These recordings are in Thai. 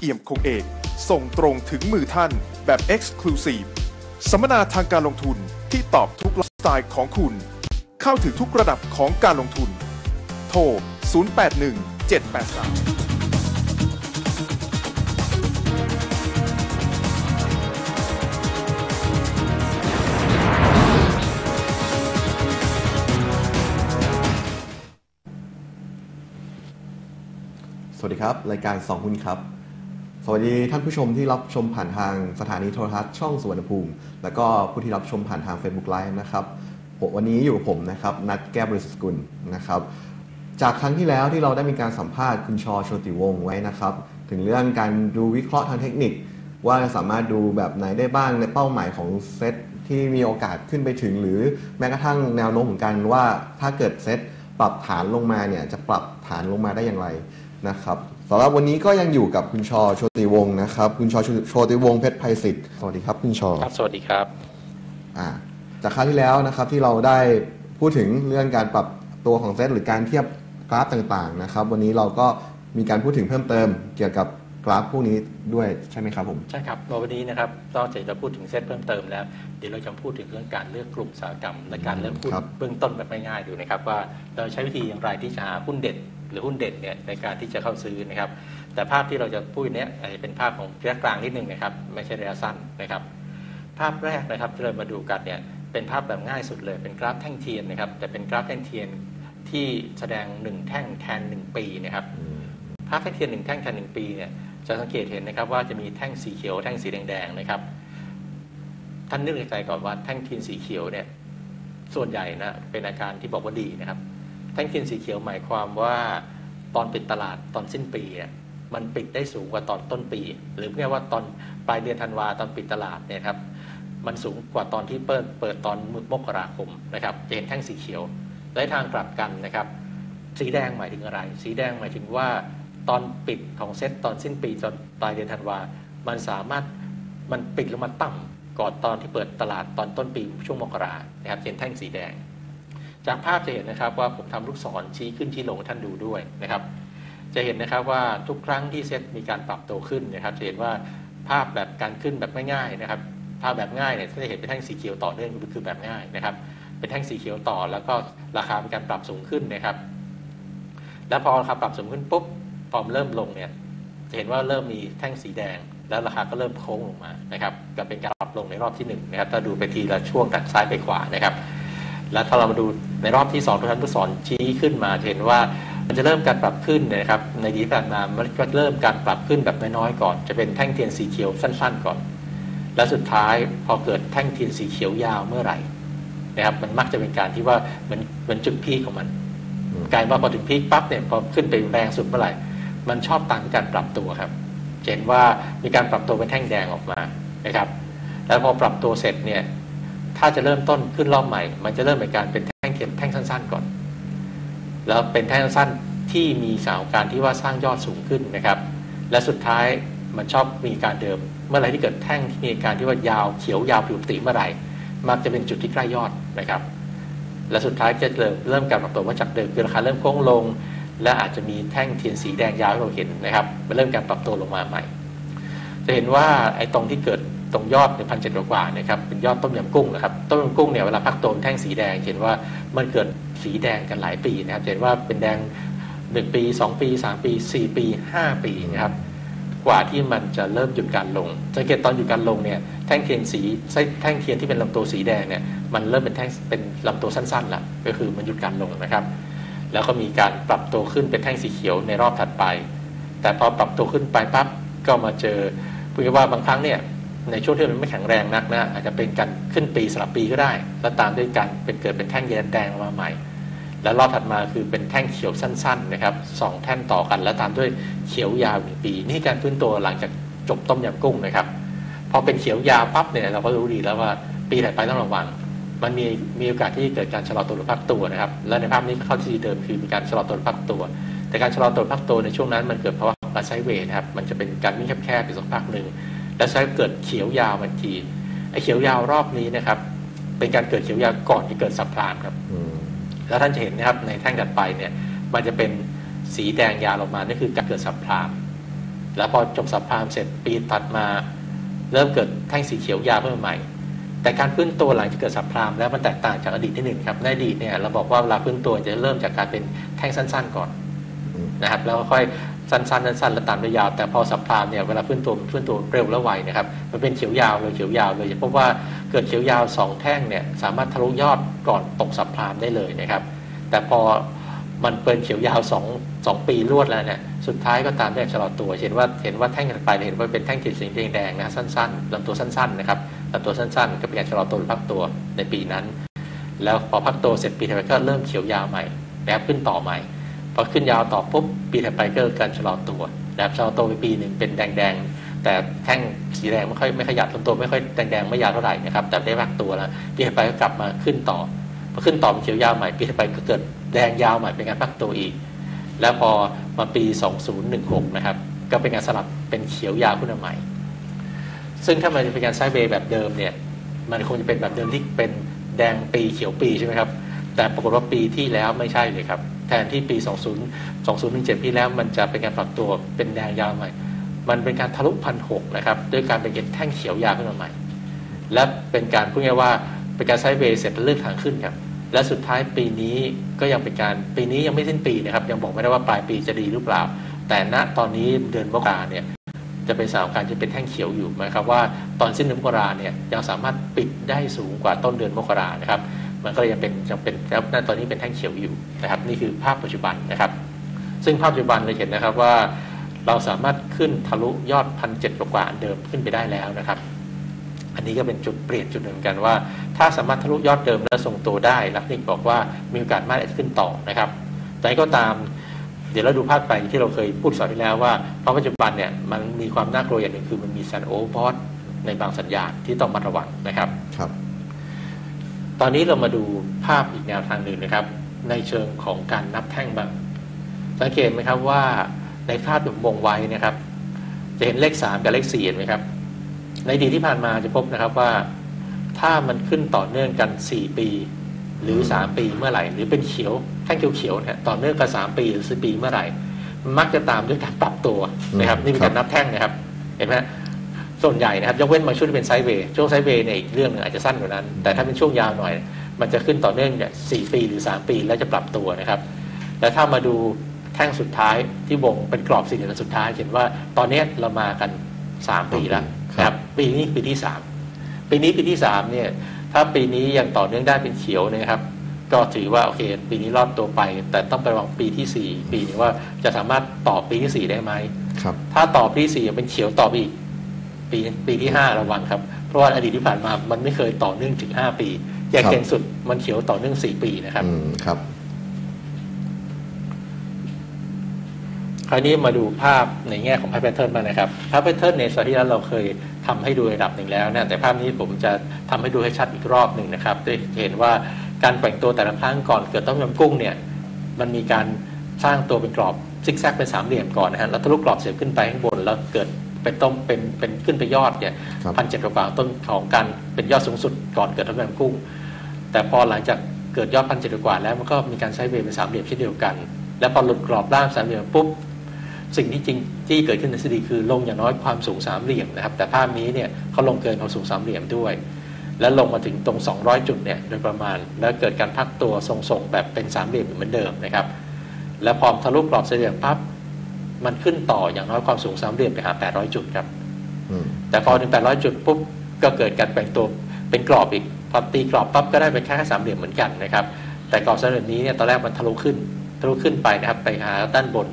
เอี่ยมคงเอก ส่งตรงถึงมือท่านแบบ Exclusive สัมมนาทางการลงทุนที่ตอบทุกไลฟ์สไตล์ของคุณ เข้าถึงทุกระดับของการลงทุน โทร 081 783สวัสดีครับ รายการ 2 หุ้นครับ สวัสดีท่านผู้ชมที่รับชมผ่านทางสถานีโทรทัศน์ช่องสวนภูมิ แล้วก็ผู้ที่รับชมผ่านทาง Facebook Live นะครับวันนี้อยู่กับผมนะครับนัดแก้วบริสุทธิ์กุลนะครับ จากครั้งที่แล้วที่เราได้มีการสัมภาษณ์คุณชอโชติวงศ์ไว้นะครับ ถึงเรื่องการดูวิเคราะห์ทางเทคนิค ว่าสามารถดูแบบไหนได้บ้างในเป้าหมายของเซตที่มีโอกาสขึ้นไปถึง หรือแม้กระทั่งแนวโน้มของการว่าถ้าเกิดเซตปรับฐานลงมาเนี่ยจะปรับฐานลงมาได้อย่างไรนะครับ สำหรับวันนี้ก็ยังอยู่กับคุณชอโชติวงศ์นะครับ คุณชอโชติวงศ์เพชรไพศิษฐ์สวัสดีครับคุณชอครับ สวัสดีครับอ่าจากคราวที่แล้วนะครับที่เราได้พูดถึงเรื่องการปรับตัวของเซตหรือการเทียบกราฟต่างๆนะครับ วันนี้เราก็มีการพูดถึงเพิ่มเติมเกี่ยวกับกราฟพวกนี้ด้วยใช่ไหมครับผม ใช่ครับวันนี้นะครับนอกจากจะพูดถึงเซตเพิ่มเติมแล้ว เดี๋ยวเราจะพูดถึงเรื่องการเลือกกลุ่มอุตสาหกรรม และการเลือกหุ้นครับเบื้องต้นแบบง่ายๆดูนะครับว่าเราใช้วิธีอย่างไรที่จะหาหุ้นเด็ด หรือหุ้นเด่นเนี่ยในการที่จะเข้าซื้อนะครับ แต่ภาพที่เราจะพูดเนี้ยอาจจะเป็นภาพของระยะกลางนิดนึงนะครับ ไม่ใช่ระยะสั้นนะครับ ภาพแรกนะครับที่เรามาดูกันเนี่ยเป็นภาพแบบง่ายสุดเลย เป็นกราฟแท่งเทียนนะครับ แต่เป็นกราฟแท่งเทียนที่แสดงหนึ่งแท่งแทนหนึ่งปีนะครับภาพแท่งเทียนหนึ่งแท่งแทนหนึ่งปีเนี่ยจะสังเกตเห็นนะครับว่าจะมีแท่งสีเขียวแท่งสีแดงๆนะครับท่านนึกในใจก่อนว่าแท่งเทียนสีเขียวเนี่ยส่วนใหญ่นะเป็นอาการที่บอกว่าดีนะครับ แท่งเทียนสีเขียวหมายความว่าตอนปิดตลาดตอนสิ้นปีมันปิดได้สูงกว่าตอนต้นปี หรือเรียกว่าตอนปลายเดือนธันวาตอนปิดตลาดเนี่ยครับมันสูงกว่าตอนที่เปิดเปิดตอนมกราคมนะครับจะเห็นแท่งสีเขียวและทางกลับกันนะครับ สีแดงหมายถึงอะไร สีแดงหมายถึงว่าตอนปิดของเซ็ตตอนสิ้นปีตอนปลายเดือนธันวา มันสามารถมันปิดลงมาต่ำก่อนตอนที่เปิดตลาดตอนต้นปีช่วงมกรานะครับเห็นแท่งสีแดง จากภาพจะเห็นนะครับว่าผมทำลูกศรชี้ขึ้นชี้ลงท่านดูด้วยนะครับ จะเห็นนะครับว่าทุกครั้งที่เซ็ตมีการปรับตัวขึ้นนะครับจะเห็นว่าภาพแบบการขึ้นแบบไม่ง่ายนะครับ ภาพแบบง่ายเนี่ยจะเห็นเป็นแท่งสีเขียวต่อเนื่องคือแบบง่ายนะครับ เป็นแท่งสีเขียวต่อ แล้วก็ราคามีการปรับสูงขึ้นนะครับ แล้วพอราคาปรับสูงขึ้นปุ๊บพอมเริ่มลงเนี่ยจะเห็นว่าเริ่มมีแท่งสีแดง แล้วราคาก็เริ่มโค้งลงมานะครับก็เป็นการปรับลงในรอบที่หนึ่งนะครับถ้าดูไปทีละช่วงจากซ้ายไปขวานะครับ แล้วถ้าเรามาดูในรอบที่2ทุกท่านผู้สอนชี้ขึ้นมาเห็นว่ามันจะเริ่มการปรับขึ้นเนะครับในดีที่ผ่านมามันก็เริ่มการปรับขึ้นแบบน้อยๆก่อน จะเป็นแท่งเทียนสีเขียวสั้น ๆ ก่อน แล้วสุดท้ายพอเกิดแท่งเทียนสีเขียวยาวเมื่อไหร่นะครับมันมักจะเป็นการที่ว่าเหมือนเหมือนจุดพีของมันกลายว่าพอถึงพีคปั๊บเนี่ยพอขึ้นไปแรงสุดเมื่อไหร่ มันชอบตามการปรับตัวครับเห็นว่ามีการปรับตัวเป็นแท่งแดงออกมานะครับ แล้วพอปรับตัวเสร็จเนี่ย ถ้าจะเริ่มต้นขึ้นรอบใหม่ มันจะเริ่มเป็นการเป็นแท่งเทียนแท่งสั้น ๆ ก่อน แล้วเป็นแท่งสั้นที่มีสาวการที่ว่าสร้างยอดสูงขึ้นนะครับ และสุดท้ายมันชอบมีการเดิม เมื่อไรที่เกิดแท่งที่มีการที่ว่ายาวเขียวยาวผิวติเมื่อไหร่ มักจะเป็นจุดที่ใกล้ยอดนะครับ และสุดท้ายจะเริ่มเริ่มการปรับตัวว่าจากเดิมคือราคาเริ่มโค้งลง และอาจจะมีแท่งเทียนสีแดงยาวให้เราเห็นนะครับมันเริ่มการปรับตัวลงมาใหม่ จะเห็นว่าไอ้ตรงที่เกิด ตรงยอดในพันเจ็ดกว่าเนะครับเป็นยอดต้มยำกุ้งนะครับต้มยำกุ้งเนี่ยเวลาพักตัวเป็นแท่งสีแดงเห็นว่ามันเกิดสีแดงกันหลายปีนะครับเห็นว่าเป็นแดง 1 ปี 2 ปี 3 ปี 4 ปี 5 ปีนะครับกว่าที่มันจะเริ่มหยุดการลงสังเกตตอนหยุดการลงเนี่ยแท่งเทียนสีแท่งเทียนที่เป็นลำตัวสีแดงเนี่ยมันเริ่มเป็นแท่งเป็นลำตัวสั้นๆละก็คือมันหยุดการลงนะครับ แล้วก็มีการปรับตัวขึ้นเป็นแท่งสีเขียวในรอบถัดไป แต่พอปรับตัวขึ้นไปปั๊บก็มาเจอพูดง่ายๆว่าบางครั้งเนี่ย ในช่วงที่มันไม่แข็งแรงนักนะอาจจะเป็นการขึ้นปีสลับปีก็ได้ แล้วตามด้วยการเป็นเกิดเป็นแท่งแยนแดงมาใหม่ แล้วรอบถัดมาคือเป็นแท่งเขียวสั้นๆนะครับสองแท่งต่อกัน แล้วตามด้วยเขียวยาวหนึ่งปี นี่การฟื้นตัวหลังจากจบต้มยำกุ้งนะครับพอเป็นเขียวยาวปั๊บเนี่ยเราก็รู้ดีแล้วว่าปีถัดไปต้องระวัง มันมีมีโอกาสที่เกิดการชะลอตัวหรือพักตัวนะครับ และในภาพนี้เข้าที่เดิมคือมีการชะลอตัวหรือพักตัว แต่การชะลอตัวพักตัวในช่วงนั้นมันเกิดเพราะว่าการไซเวย์นะครับ มันจะเป็นการวิ่งแคบๆอยู่สักพักหนึ่ง แล้วใช้เกิดเขียวยาวทันทีไอ้เขียวยาวรอบนี้นะครับ เป็นการเกิดเขียวยาวก่อนที่เกิดสับพลามครับอืมแล้วท่านจะเห็นนะครับในแท่งถัดไปเนี่ยมันจะเป็นสีแดงยาวลงมานั่นคือการเกิดสับพลามแล้วพอจบสับพรามเสร็จปีถัดมาเริ่มเกิดแท่งสีเขียวยาวขึ้นมาใหม่ แต่การพื้นตัวหลังจากเกิดสับพรามแล้วมันแตกต่างจากอดีตที่หนึ่งครับในอดีตเนี่ยเราบอกว่าเวลาพื้นตัวจะเริ่มจากการเป็นแท่งสั้น ๆ ก่อนอืมนะครับ แล้วก็ค่อย สั้นๆสั้นๆแล้วตามด้ยาว แต่พอสับพรามเนี่ยเวลาเพื้นตัวมันพื้นตัวเร็วและไวนะครับมันเป็นเขียวยาวเลยเขียวยาวเลยจะพบว่าเกิดเขียวยาวสองแท่งเนี่ยสามารถทะลุยอดก่อนตกสับพรามได้เลยนะครับ แต่พอมันเป็นเขียวยาวสองสองปีรวดแล้วเนี่ยสุดท้ายก็ตามด้ชะลอตัว เห็นว่าเห็นว่าแท่งถัดไปเห็นว่าเป็นแท่งขีดสีแดงๆนะสั้นๆลำตัวสั้นๆนะครับลำตัวสั้นๆ ก็เป็นการชะลอตัวหรือพักตัวในปีนั้น แล้วพอพักตัวเสร็จปีถัดไปก็เริ่มเขียวยาวใหม่นะครับขึ้นต่อใหม่ พอขึ้นยาวต่อปุ๊บปีถัดไปก็เกิดการชะลอตัวนะครับชะลอตัวไปปีหนึ่งเป็นแดงๆ แต่แท่งสีแดงไม่ค่อยไม่ขยับลำตัวไม่ค่อยแดงๆไม่ยาวเท่าไหร่นะครับแต่ได้พักตัวแล้วปีถัดไปก็กลับมาขึ้นต่อพอขึ้นต่อเป็นเขียวยาวใหม่ปีถัดไปก็เกิดแดงยาวใหม่เป็นการพักตัวอีก แล้วพอมาปี 2016 นะครับก็เป็นการสลับเป็นเขียวยาวขึ้นมาใหม่ ซึ่งถ้ามันเป็นการไซด์เวย์แบบเดิมเนี่ยมันคงจะเป็นแบบเดิมที่เป็นแดงปีเขียวปีใช่ไหมครับแต่ปรากฏว่าปีที่แล้วไม่ใช่เลยครับ แทนที่ปี 20 2017 ปีแล้วมันจะเป็นการปรับตัวเป็นแดงยาวใหม่ มันเป็นการทะลุพันหกนะครับด้วยการเป็นแท่งเขียวยาวขึ้นมาใหม่ และเป็นการพูดง่ายว่าเป็นการไซด์เวย์เสร็จเลือกทางขึ้นครับและสุดท้ายปีนี้ก็ยังเป็นการปีนี้ยังไม่สิ้นปีนะครับยังบอกไม่ได้ว่าปลายปีจะดีหรือเปล่า แต่ณตอนนี้เดือนมกราเนี่ยจะเป็นสานการณ์ที่เป็นแท่งเขียวอยู่หมายครับว่าตอนสิ้นเดือนมกราเนี่ยยังสามารถปิดได้สูงกว่าต้นเดือนมกรานะครับ มันก็ยังเป็นยังเป็นแล้วตอนนี้เป็นแท่งเขียวอยู่นะครับนี่คือภาพปัจจุบันนะครับ ซึ่งภาพปัจจุบันเราเห็นนะครับว่าเราสามารถขึ้นทะลุยอดพันเจ็ดกว่าอันเดิมขึ้นไปได้แล้วนะครับ อันนี้ก็เป็นจุดเปลี่ยนจุดหนึ่งกันว่า ถ้าสามารถทะลุยอดเดิมและทรงตัวได้หลักเทคนิคบอกว่ามีโอกาสมากที่จะขึ้นต่อนะครับ แต่ก็ตามเดี๋ยวเราดูภาพไปที่เราเคยพูดตอนที่แล้วว่าเพราะปัจจุบันเนี่ยมันมีความน่ากลัวอย่างหนึ่งคือมันมีซันโอเวอร์บอสในบางสัญญาณที่ต้องมาระวังนะครับครับ ตอนนี้เรามาดูภาพอีกแนวทางหนึ่งนะครับ ในเชิงของการนับแท่งบ้างสังเกตไหมครับว่าในภาพที่ผมวงไว้นะครับ จะเห็นเลข 3 กับเลข4เห็นไหมครับ ในอดีตที่ผ่านมาจะพบนะครับว่า ถ้ามันขึ้นต่อเนื่องกัน 4 ปี หรือ 3 ปีเมื่อไหร่ หรือเป็นเขียวแท่งเขียวๆเนี่ยต่อเนื่องกัน3ปีหรือ4ปีเมื่อไหร่ มักจะตามด้วยการปรับตัวนะครับอืมนี่เป็นการนับแท่งนะครับ เห็นไหม ส่วนใหญ่นะครับยกเว้นบางช่วงที่เป็นไซด์เวย์ช่วงไซด์เวย์เนี่ยอีกเรื่องหนึงอาจจะสั้นกว่านั้น แต่ถ้าเป็นช่วงยาวหน่อย มันจะขึ้นต่อเนื่องเนี่ยสปีหรือ 3 ปีแล้วจะปรับตัวนะครับแล้วถ้ามาดูแท่งสุดท้ายที่วงเป็นกรอบสี่เหลี่ยมสุดท้ายเห็นว่าตอนนี้เรามากัน 3 ปีแล้วนะครับปีนี้ปีที่ 3 ปีนี้ปีที่3เนี่ยถ้าปีนี้ยังต่อเนื่องได้เป็นเขียวนะครับก็ถือว่าโอเค ปีนี้รอดตัวไป แต่ต้องไประวังปีที่ 4 ปีนี้ว่าจะสามารถต่อปีที่ 4 ได้ไหมครับถ้าต่อปีที่สี่ยังเป็นเขียวต่อไปอีก ปีปีที่ห้าระวังครับ เพราะว่าอดีตที่ผ่านมามันไม่เคยต่อเนื่องถึงห้าปีอย่างครับเก่งสุดมันเขียวต่อเนื่องสี่ปีนะครับอืมครับ คราวนี้มาดูภาพในแง่ของภาพแพทเทิร์นมางนะครับภาพแพทเทิร์นในสัปดาห์ที่แล้วเราเคยทำให้ดูระดับหนึ่งแล้วนะแต่ภาพนี้ผมจะทำให้ดูให้ชัดอีกรอบหนึ่งนะครับจะเห็นว่าการแกว่งตัวแต่ละครั้งก่อนเกิดต้มยำกุ้งเนี่ย มันมีการสร้างตัวเป็นกรอบซิกแซกเป็นสามเหลี่ยมก่อนนะฮะแล้วทะลุกรอบเสียบขึ้นไปข้างบนแล้วเกิด เป็นต้มเป็นเป็นขึ้นไปยอดเนี่ยครับพันเจ็ดกว่าต้นของการเป็นยอดสูงสุดก่อนเกิดต้มยำกุ้ง แต่พอหลังจากเกิดยอดพันเจ็ดกว่าแล้วมันก็มีการไซด์เวย์เป็นสามเหลี่ยมเช่นเดียวกัน แล้วพอหลุดกรอบล่างสามเหลี่ยมปุ๊บสิ่งที่จริงที่เกิดขึ้นในทฤษฎีคือลงอย่างน้อยความสูงสามเหลี่ยมนะครับ แต่ภาพนี้เนี่ยเขาลงเกินความสูงสามเหลี่ยมด้วย แล้วลงมาถึงตรง 200 จุดเนี่ยโดยประมาณ แล้วเกิดการพักตัวทรงๆแบบเป็นสามเหลี่ยมเหมือนเดิมนะครับ แล้วพอทะลุกรอบสี่เหลี่ยมปั๊บ มันขึ้นต่ออย่างน้อยความสูงสามเหลี่ยมไปหา 800 จุดครับอืมแต่พอถึง 800 จุดปุ๊บก็เกิดการแบ่งตัวเป็นกรอบอีกพอตีกรอบปั๊บก็ได้เป็นแค่สามเหลี่ยมเหมือนกันนะครับ แต่กรอบสามเหลี่ยมนี้เนี่ยตอนแรกมันทะลุขึ้นทะลุขึ้นไปนะครับไปหาด้านบน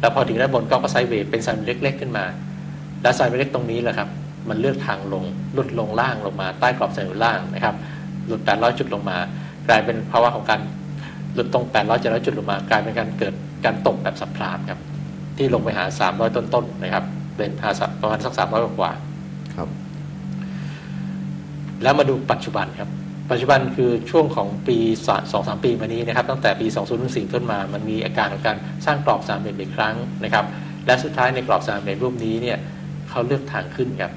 แล้วพอถึงด้านบนก็ก็ไซด์เวย์เป็นสามเหลี่ยมเล็ก ๆ ขึ้นมา แล้วสามเหลี่ยมเล็กตรงนี้แหละครับ มันเลือกทางลงหลุดลงล่างลงมาใต้กรอบสามเหลี่ยมล่างนะครับหลุด 800 จุดลงมา กลายเป็นภาวะของการหลุดตรง 800 700จุดลงมา กลายเป็นการเกิดการตกแบบสับพลานครับ ที่ลงไปหา 300 ต้นๆนะครับเป็นหาสักประมาณสัก 300 กว่าๆครับ แล้วมาดูปัจจุบันครับ ปัจจุบันคือช่วงของปีสองสามปีมานี้นะครับ ตั้งแต่ปี 2014 ต้นมา มันมีอาการของการสร้างกรอบสามเหลี่ยมอีกครั้งนะครับ และสุดท้ายในกรอบสามเหลี่ยมรูปนี้เนี่ยเขาเลือกทางขึ้นครับ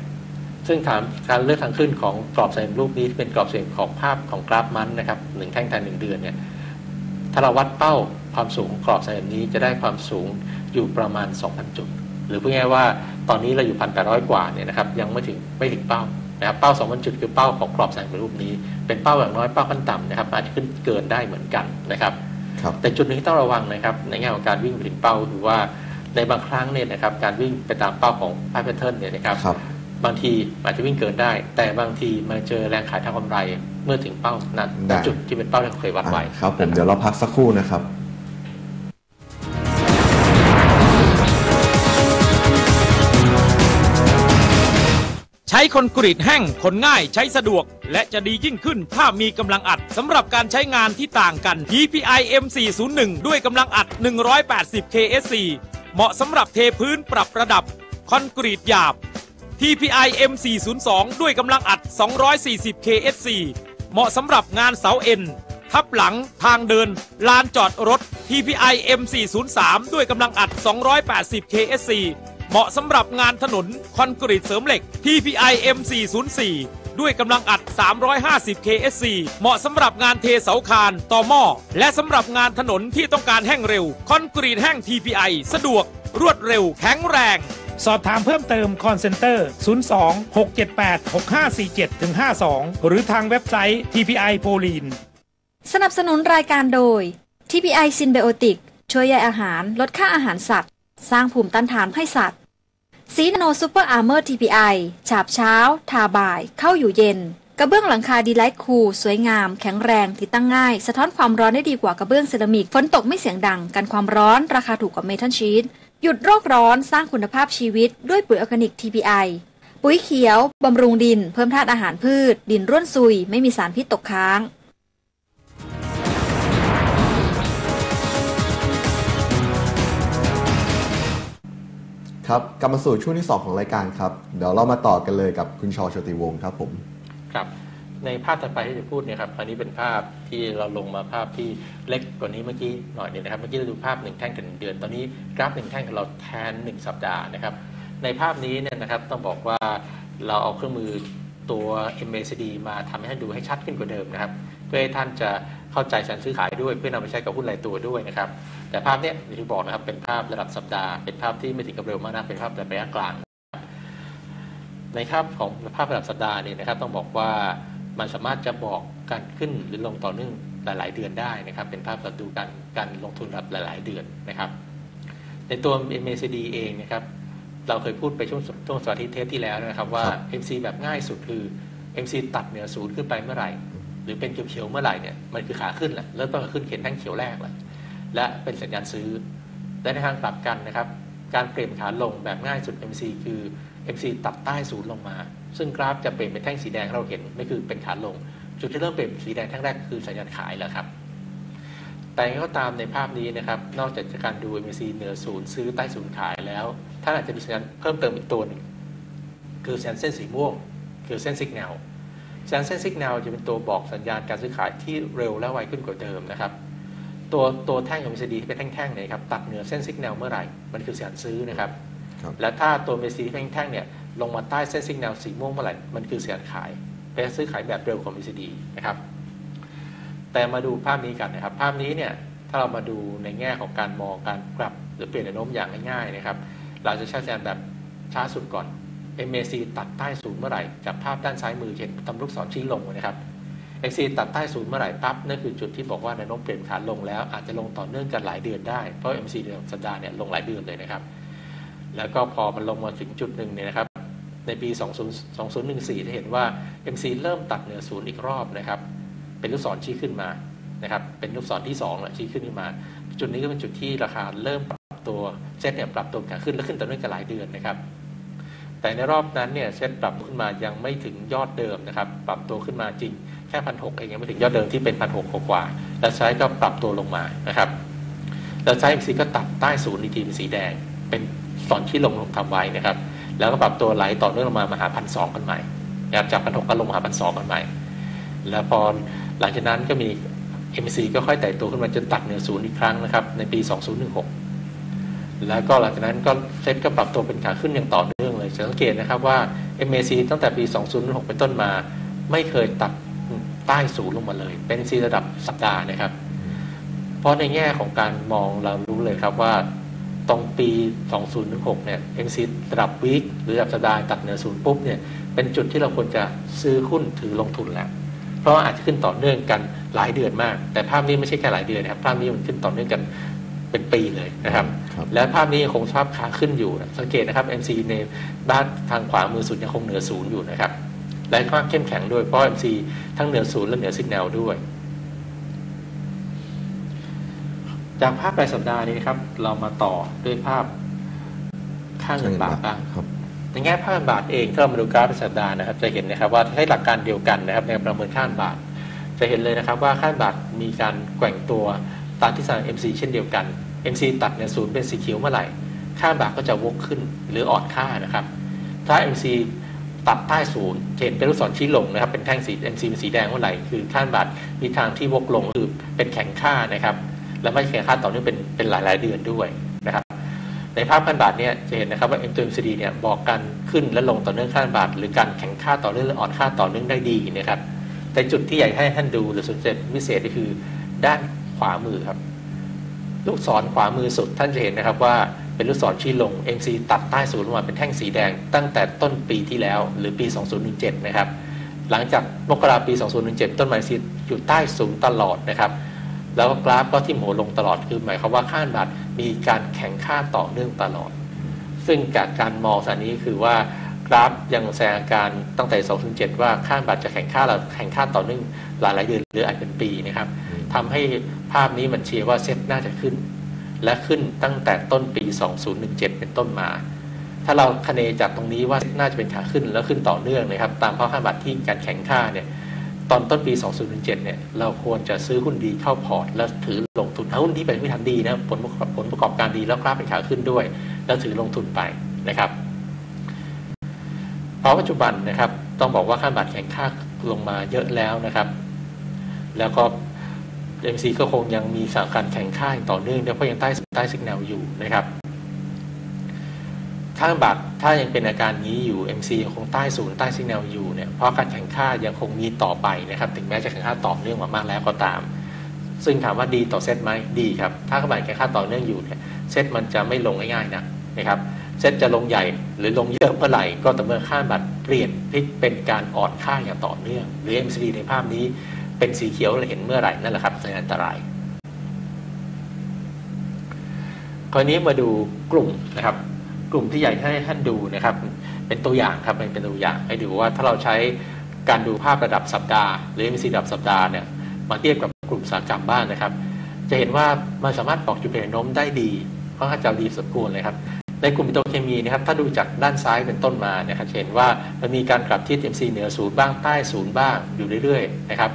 ซึ่งถามการเลือกทางขึ้นของกรอบสามเหลี่ยมรูปนี้เป็นกรอบสามเหลี่ยมของภาพของกราฟมันนะครับหนึ่งแท่งแทนหนึ่งเดือนเนี่ยถ้าเราวัดเป้าความสูงของกรอบสามเหลี่ยมนี้จะได้ความสูง อยู่ประมาณ 2,000 จุด หรือพูดง่ายๆว่าตอนนี้เราอยู่พันแปดร้อยกว่าเนี่ยนะครับยังไม่ถึงไม่ถึงเป้านะครับเป้า 2,000 จุดคือเป้าของกรอบแสงรูปนี้ เป็นเป้าอย่างน้อยเป้าขั้นต่ำนะครับอาจจะขึ้นเกินได้เหมือนกันนะครับครับแต่จุดหนึงที่ต้องระวังนะครับในแง่ของการวิ่งไปถึงเป้าคือว่าในบางครั้งเนี่ยนะครับการวิ่งไปตามเป้าของพาแพทเทิร์นเนี่ยนะครับครับบางทีอาจจะวิ่งเกินได้ แต่บางทีมาเจอแรงขายทางกำไรเมื่อถึงเป้านั้นได้จุดที่เป็นเป้าที่เราเคยวัดไว้อะครับผมเดี๋ยวเราพักสักครู่นะครับ ช้คอนกรีตแห้งขนง่ายใช้สะดวก และจะดียิ่งขึ้นถ้ามีกำลังอัดสำหรับการใช้งานที่ต่างกัน TPI M401 ด้วยกำลังอัด 180 KSC เหมาะสำหรับเทพื้นปรับระดับ คอนกรีตหยาบ TPI M402 ด้วยกำลังอัด 240 KSC เหมาะสำหรับงานเสาเอ็น ทับหลังทางเดิน ลานจอดรถ TPI M403 ด้วยกำลังอัด 280 KSC เหมาะสำหรับงานถนนคอนกรีตเสริมเหล็ก TPI M404 ด้วยกำลังอัด 350 KSC เหมาะสำหรับงานเทเสาคานต่อหม้อ และสำหรับงานถนนที่ต้องการแห้งเร็ว คอนกรีตแห้ง TPI สะดวก รวดเร็ว แข็งแรง สอบถามเพิ่มเติม call center 02 678 6547 52 หรือทางเว็บไซต์ TPI โพลีนสนับสนุนรายการโดย TPI Symbiotic ช่วยใยอาหารลดค่าอาหารสัตว์ สร้างภูมิต้านทานให้สัตว์ สีนาโนซูเปอร์อาร์เมอร์ TPI ฉาบเช้า ทาบ่าย เข้าอยู่เย็น กระเบื้องหลังคาดีไลท์คูลสวยงาม แข็งแรง ติดตั้งง่าย สะท้อนความร้อนได้ดีกว่ากระเบื้องเซรามิก ฝนตกไม่เสียงดัง กันความร้อน ราคาถูกกว่าเมทัลชีต หยุดโลกร้อน สร้างคุณภาพชีวิต ด้วยปุ๋ยออร์แกนิก TPI ปุ๋ยเขียว บำรุงดิน เพิ่มธาตุอาหารพืช ดินร่วนซุย ไม่มีสารพิษตกค้าง ครับกลับมาสู่ช่วงที่ 2 ของรายการครับ เดี๋ยวเรามาต่อกันเลยกับคุณชอโชติวงศ์ครับผมครับในภาพถัดไปที่จะพูดเนี่ยครับอันนี้เป็นภาพที่เราลงมาภาพที่เล็กกว่านี้เมื่อกี้หน่อยนึงนะครับเมื่อกี้เราดูภาพหนึ่งแท่งถึงหนึ่งเดือน ตอนนี้กราฟหนึ่งแท่งของเราแทนหนึ่งสัปดาห์นะครับ ในภาพนี้เนี่ยนะครับต้องบอกว่าเราเอาเครื่องมือตัว MACD มาทำให้ดูให้ชัดขึ้นกว่าเดิมนะครับ เพื่อให้ท่านจะเข้าใจการซื้อขายด้วยเพื่อนำไปใช้กับหุ้นรายตัวด้วยนะครับ แต่ภาพเนี้ยอย่างที่บอกนะครับเป็นภาพระดับสัปดาห์เป็นภาพที่ไม่ถึงกับเร็วมากนะเป็นภาพระยะกลาง ในภาพของภาพระดับสัปดาห์เนี่ยนะครับ ต้องบอกว่ามันสามารถจะบอกการขึ้นหรือลงต่อเนื่องหลาย ๆ เดือนได้นะครับ เป็นภาพเราดูการการลงทุนระดับหลาย ๆ เดือนนะครับ ในตัว MACD เองนะครับ เราเคยพูดไปช่วงช่วงสัปดาห์ที่เทปที่แล้วนะครับว่าครับ MC แบบง่ายสุดคือ MC ตัดเหนือศูนย์ขึ้นไปเมื่อไหร่ หรือเป็นเขียวๆเมื่อไหร่เนี่ยมันคือขาขึ้นแหละเริ่มต้นขึ้นเขียนแท่งเขียวแรกแหละ และเป็นสัญญาณซื้อ และในทางกลับกันนะครับ การเปลี่ยนขาลงแบบง่ายสุด MC คือ MC ตัดใต้ศูนย์ลงมา ซึ่งกราฟจะเปลี่ยนเป็นแท่งสีแดงเราเห็นนี่คือเป็นขาลง จุดที่เริ่มเปลี่ยนเป็นสีแดงแท่งแรกคือสัญญาณขายแล้วครับ แต่ก็ตามในภาพนี้นะครับ นอกจากการดู MC เหนือศูนย์ซื้อใต้ศูนย์ขายแล้วท่านอาจจะมีสัญญาณเพิ่มเติมอีกตัวหนึ่งคือสัญญาณเส้นสีม่วง คือเส้นสัญญาณสัญญาณเส้นสัญญาณจะเป็นตัวบอกสัญญาณการซื้อขายที่เร็วและไวขึ้นกว่าเดิมนะครับ ตัวตัวแท่งของ MACD ที่เป็นแท่งๆเนี่ยครับตัดเหนือเส้นสัญญาณเมื่อไหร่ มันคือสัญญาณซื้อนะครับ ครับ และถ้าตัว MACD ที่เป็นแท่งๆเนี่ยลงมาใต้เส้นสัญญาณสีม่วงเมื่อไหร่ มันคือสัญญาณขายเป็นซื้อขายแบบเร็วของ MACD นะครับ แต่มาดูภาพนี้กันนะครับ ภาพนี้เนี่ยถ้าเรามาดูในแง่ของการมองการกลับ หรือเปลี่ยนแนวโน้มอย่างง่ายๆนะครับ เราจะใช้สัญญาณแบบช้าสุดก่อน MAC ตัดใต้ศูนย์เมื่อไหร่จากภาพด้านซ้ายมือเห็นทำลูกศรชี้ลงนะครับ XC ตัดใต้ศูนย์เมื่อไหร่ปั๊บนั่นคือจุดที่บอกว่าแนวโน้มเปลี่ยนขาลงแล้วอาจจะลงต่อเนื่องกันหลายเดือนได้ เพราะ MC เดือนสัปดาห์เนี่ยลงหลายเดือนเลยนะครับ แล้วก็พอมันลงมาถึงจุดหนึ่งเนี่ยนะครับ ในปี 20 2014 จะเห็นว่า MC เริ่มตัดเหนือศูนย์อีกรอบนะครับ เป็นลูกศรชี้ขึ้นมานะครับ เป็นลูกศรที่2แหละชี้ขึ้นมา จุดนี้ก็เป็นจุดที่ราคาเริ่มปรับตัวเซ็ตเนี่ยปรับตัวขาขึ้นและขึ้นต่อเนื่องกันหลายเดือนนะครับแต่ในรอบนั้นเนี่ยเซ็ตปรับขึ้นมายังไม่ถึงยอดเดิมนะครับ ปรับตัวขึ้นมาจริง ค่พันหเองยังไม่ถึงยอดเดิมที่เป็นพันหกกว่าแล้วใช้ก็ปรับตัวลงมานะครับแล้วใช้ MC ก็ตัดใต้ศูนย์อีกทีเป็นสีแดง เป็นสอนที่ลงลงทำไว้นะครับ แล้วก็ปรับตัวไหลต่อเนื่องลงมามาหาพันสองกันใหม่นะครับจากพันหกก็ลงมาหาพันสองกันใหม่ แล้วพอหลังจากนั้นก็มี MC ก็ค่อยไต่ตัวขึ้นมาจนตัดเหนือศูนย์อีกครั้งนะครับในปี 2016 แล้วก็หลังจากนั้นก็เซ็ตก็ปรับตัวเป็นขาขึ้นอย่างต่อเนื่องเลยจะสังเกตนะครับว่า MAC ตั้งแต่ปี 2016 เป็นต้นมา ไม่เคยตัด ใต้ศูนย์ลงมาเลย เป็นซีระดับสัปดาห์นะครับ เพราะในแง่ของการมองเรารู้เลยครับว่าตรงปี 2016 เนี่ย MC ระดับวีคหรือระดับสัปดาห์ตัดเหนือศูนย์ปุ๊บเนี่ย เป็นจุดที่เราควรจะซื้อหุ้นถือลงทุนแล้ว เพราะว่าอาจจะขึ้นต่อเนื่องกันหลายเดือนมาก แต่ภาพนี้ไม่ใช่แค่หลายเดือนนะครับ ภาพนี้มันขึ้นต่อเนื่องกันเป็นปีเลยนะครับครับและภาพนี้ยังคงสภาพขาขึ้นอยู่นะสังเกตนะครับ MC ในด้านทางขวามือสุดยังคงเหนือศูนย์อยู่นะครับ และก็เข้มแข็งด้วยเพราะ MC ทั้งเหนือศูนย์และเหนือสิกแนลด้วย จากภาพรายสัปดาห์นี้นะครับ เรามาต่อด้วยภาพค่าเงินบาทบ้างครับในแง่ภาพบาทเองถ้าเรามาดูกราฟรายสัปดาห์นะครับ จะเห็นนะครับว่าใช้หลักการเดียวกันนะครับ ในประเมินค่าบาท จะเห็นเลยนะครับว่าค่าบาทมีการแกว่งตัวตามที่สั่ง MC เช่นเดียวกัน MC ตัดในศูนย์เป็นสีเขียวเมื่อไหร่ ค่าบาทก็จะวกขึ้นหรืออ่อนค่านะครับ ถ้า MC ตัดใต้ศูนย์เห็นเป็นลูกศรชี้ลงนะครับ เป็นแท่งสี MC เป็นสีแดงเมื่อไหร่คือค่าบาทมีทางที่วกลงคือเป็นแข็งค่านะครับ และไม่แข็งค่าต่อเนื่องเป็นเป็นหลายๆเดือนด้วยนะครับ ในภาพพันบาทเนี่ยจะเห็นนะครับว่า M ตัว MCD เนี่ยบอกการขึ้นและลงต่อเนื่องค่าบาท หรือการแข็งค่าต่อเนื่องหรืออ่อนค่าต่อเนื่องได้ดีนะครับ แต่จุดที่อยากให้ท่านดูหรือสนใจพิเศษก็คือด้านขวามือครับ ลูกศรขวามือสุดท่านจะเห็นนะครับว่า เป็นลูกศรชี้ลง MC ตัดใต้ศูนย์ลงมาเป็นแท่งสีแดง ตั้งแต่ต้นปีที่แล้วหรือปี 2017 นะครับ หลังจากมกราปี 2017 ต้นไม้ซีอยู่ใต้ศูนย์ตลอดนะครับ แล้วก็กราฟก็ทิ่มหัวลงตลอดคือหมายความว่าค่าบาทมีการแข็งค่าต่อเนื่องตลอด ซึ่งจากการมองสถานนี้คือว่ากราฟยังแสดงอาการตั้งแต่ 2007 ว่าค่าบาทจะแข็งค่าเราแข็งค่าต่อเนื่องหลายหลายๆเดือนหรืออาจเป็นปีนะครับทำให้ภาพนี้มันเชียร์ว่าเซ็ตน่าจะขึ้น และขึ้นตั้งแต่ต้นปี 2017 เป็นต้นมา ถ้าเราคะเนจากตรงนี้ว่าน่าจะเป็นขาขึ้นแล้วขึ้นต่อเนื่องนะครับ ตามภาพค่าบาทที่การแข็งค่าเนี่ยตอนต้นปี 2017เนี่ย เราควรจะซื้อหุ้นดีเข้าพอร์ต แล้วถือลงทุนหุ้นที่เป็นพื้นฐานดีนะผลผลประกอบการดีแล้วกราฟเป็นขาขึ้นด้วย แล้วถือลงทุนไปนะครับเพราะปัจจุบันนะครับ ต้องบอกว่าค่าบาทแข็งค่าลงมาเยอะแล้วนะครับ แล้วก็ MC ก็คงยังมีสาการแข็งค่าอย่างต่อเนื่องเพราะยังใต้ใต้ signal อยู่นะครับ ถ้าบาทถ้ายังเป็นอาการนี้อยู่ MC ยังคงใต้ศูนย์ใต้ซิกแนลอยู่เนี่ยเพราะการแข็งค่ายังคงมีต่อไปนะครับ ถึงแม้จะแข็งค่าต่อเนื่องมามากแล้วก็ตาม ซึ่งถามว่าดีต่อเซตไหมดีครับ ถ้าบาทแข่งค่าต่อเนื่องอยู่เนี่ยเซตมันจะไม่ลงง่ายๆนะนะครับเซตจะลงใหญ่หรือลงเยอะเมื่อไหร่ ก็ต่อเมื่อค่าบัตรเปลี่ยนพลิกเป็นการอ่อนค่าอย่างต่อเนื่อง หรือ MCD ในภาพนี้ เป็นสีเขียวเราเห็นเมื่อไหร่นั่นแหละครับสัญญาณอันตรายคราวนี้มาดูกลุ่มนะครับ กลุ่มที่อยากให้ท่านดูนะครับ เป็นตัวอย่างครับเป็นตัวอย่างให้ดูว่าถ้าเราใช้การดูภาพระดับสัปดาห์ หรือ MCD ระดับสัปดาห์เนี่ยมาเทียบกับกลุ่มสาหกรรมบ้างนะครับ จะเห็นว่ามันสามารถบอกจุดเปลี่ยนนวโน้มได้ดีเพราะถ้าจะดีสมควรเลยครับในกลุ่มปิโตรเคมีนะครับถ้าดูจากด้านซ้ายเป็นต้นมานะครับเห็นว่ามันมีการกลับทิศ MC เหนือศูนย์บ้างใต้ศูนย์บ้างอยู่เรื่อยๆนะครับ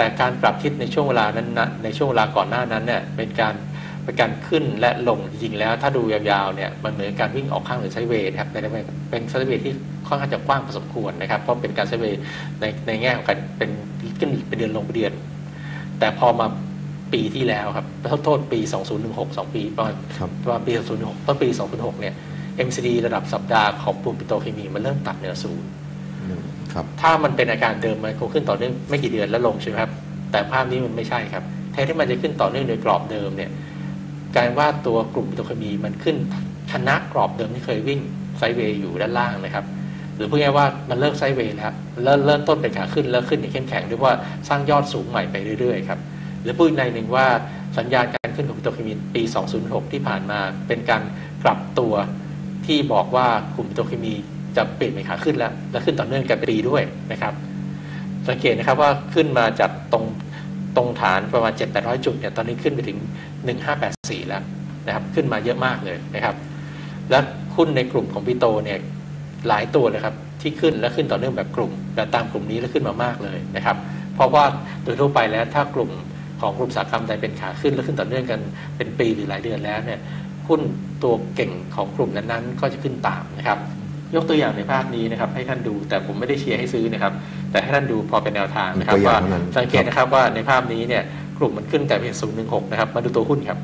แต่การกลับทิศในช่วงเวลานั้นนะในช่วงเวลาก่อนหน้านั้นเนี่ยเป็นการเป็นการขึ้นและลงจริงๆแล้ว ถ้าดูยาวๆเนี่ยมันเหมือนการวิ่งออกข้างหรือไซด์เวย์นะครับแต่เป็นไซด์เวย์ที่ค่อนข้างจะกว้างพอสมควรนะครับเพราะเป็นการไซด์เวย์ในในแง่ของการเป็นขึ้นเป็นเดือนลงเป็นเดือน แต่พอมาปีที่แล้วครับโทษโทษปี 2016 2 ปีประมาณครับประมาณปี 2016ต้นปี 2006 เนี่ย MCD ระดับสัปดาห์ของกลุ่มปิโตรเคมีมันเริ่มตัดเหนือศูนย์อืม ครับถ้ามันเป็นอาการเดิมมันคงขึ้นต่อเนื่องไม่กี่เดือนแล้วลงใช่ไหมครับแต่ภาพนี้มันไม่ใช่ครับแทนที่มันจะขึ้นต่อเนื่องโดยกรอบเดิมเนี่ยการว่าตัวกลุ่มปิโตรเคมีมันขึ้นชนะกรอบเดิมที่เคยวิ่งไซเวย์อยู่ด้านล่างนะครับ หรือพูดง่ายว่ามันเลิกไซเวย์แล้วเริ่มเริ่มต้นเป็นขาขึ้นแล้วขึ้นอย่างเข้มแข็งด้วยว่าสร้างยอดสูงใหม่ไปเรื่อยๆครับหรือพูดในหนึ่งว่าสัญญาณการขึ้นของปิโตรเคมีปี 2006 ที่ผ่านมาเป็นการกลับตัวที่บอกว่ากลุ่มปิโตรเคมี จะเปลี่ยนเป็นขาขึ้นแล้ว และขึ้นต่อเนื่องกันปีด้วยนะครับ สังเกตนะครับว่าขึ้นมาจากตรงตรงฐานประมาณ 7-800 จุดเนี่ยตอนนี้ขึ้นไปถึง 1584 แล้วนะครับ ขึ้นมาเยอะมากเลยนะครับ และหุ้นในกลุ่มของปิโตเนี่ยหลายตัวเลยครับที่ขึ้นและขึ้นต่อเนื่องแบบกลุ่มและตามกลุ่มนี้แล้วขึ้นมามากเลยนะครับ เพราะว่าโดยทั่วไปแล้วถ้ากลุ่มของกลุ่มสาหกรรมใดเป็นขาขึ้นและขึ้นต่อเนื่องกันเป็นปีหรือหลายเดือนแล้วเนี่ยหุ้นตัวเก่งของกลุ่มนั้นๆ ก็จะขึ้นตามนะครับ ยกตัวอย่างในภาพนี้นะครับให้ท่านดูแต่ผมไม่ได้เชียร์ให้ซื้อนะครับ แต่ให้ท่านดูพอเป็นแนวทางนะครับเป็นตัวอย่าว่างเท่านั้นสังเกตนะครับว่าในภาพนี้เนี่ยกลุ่มมันขึ้นแต่เป็นศูนย์หนึ่งหกนะครับมาดูตัวหุ้นครับ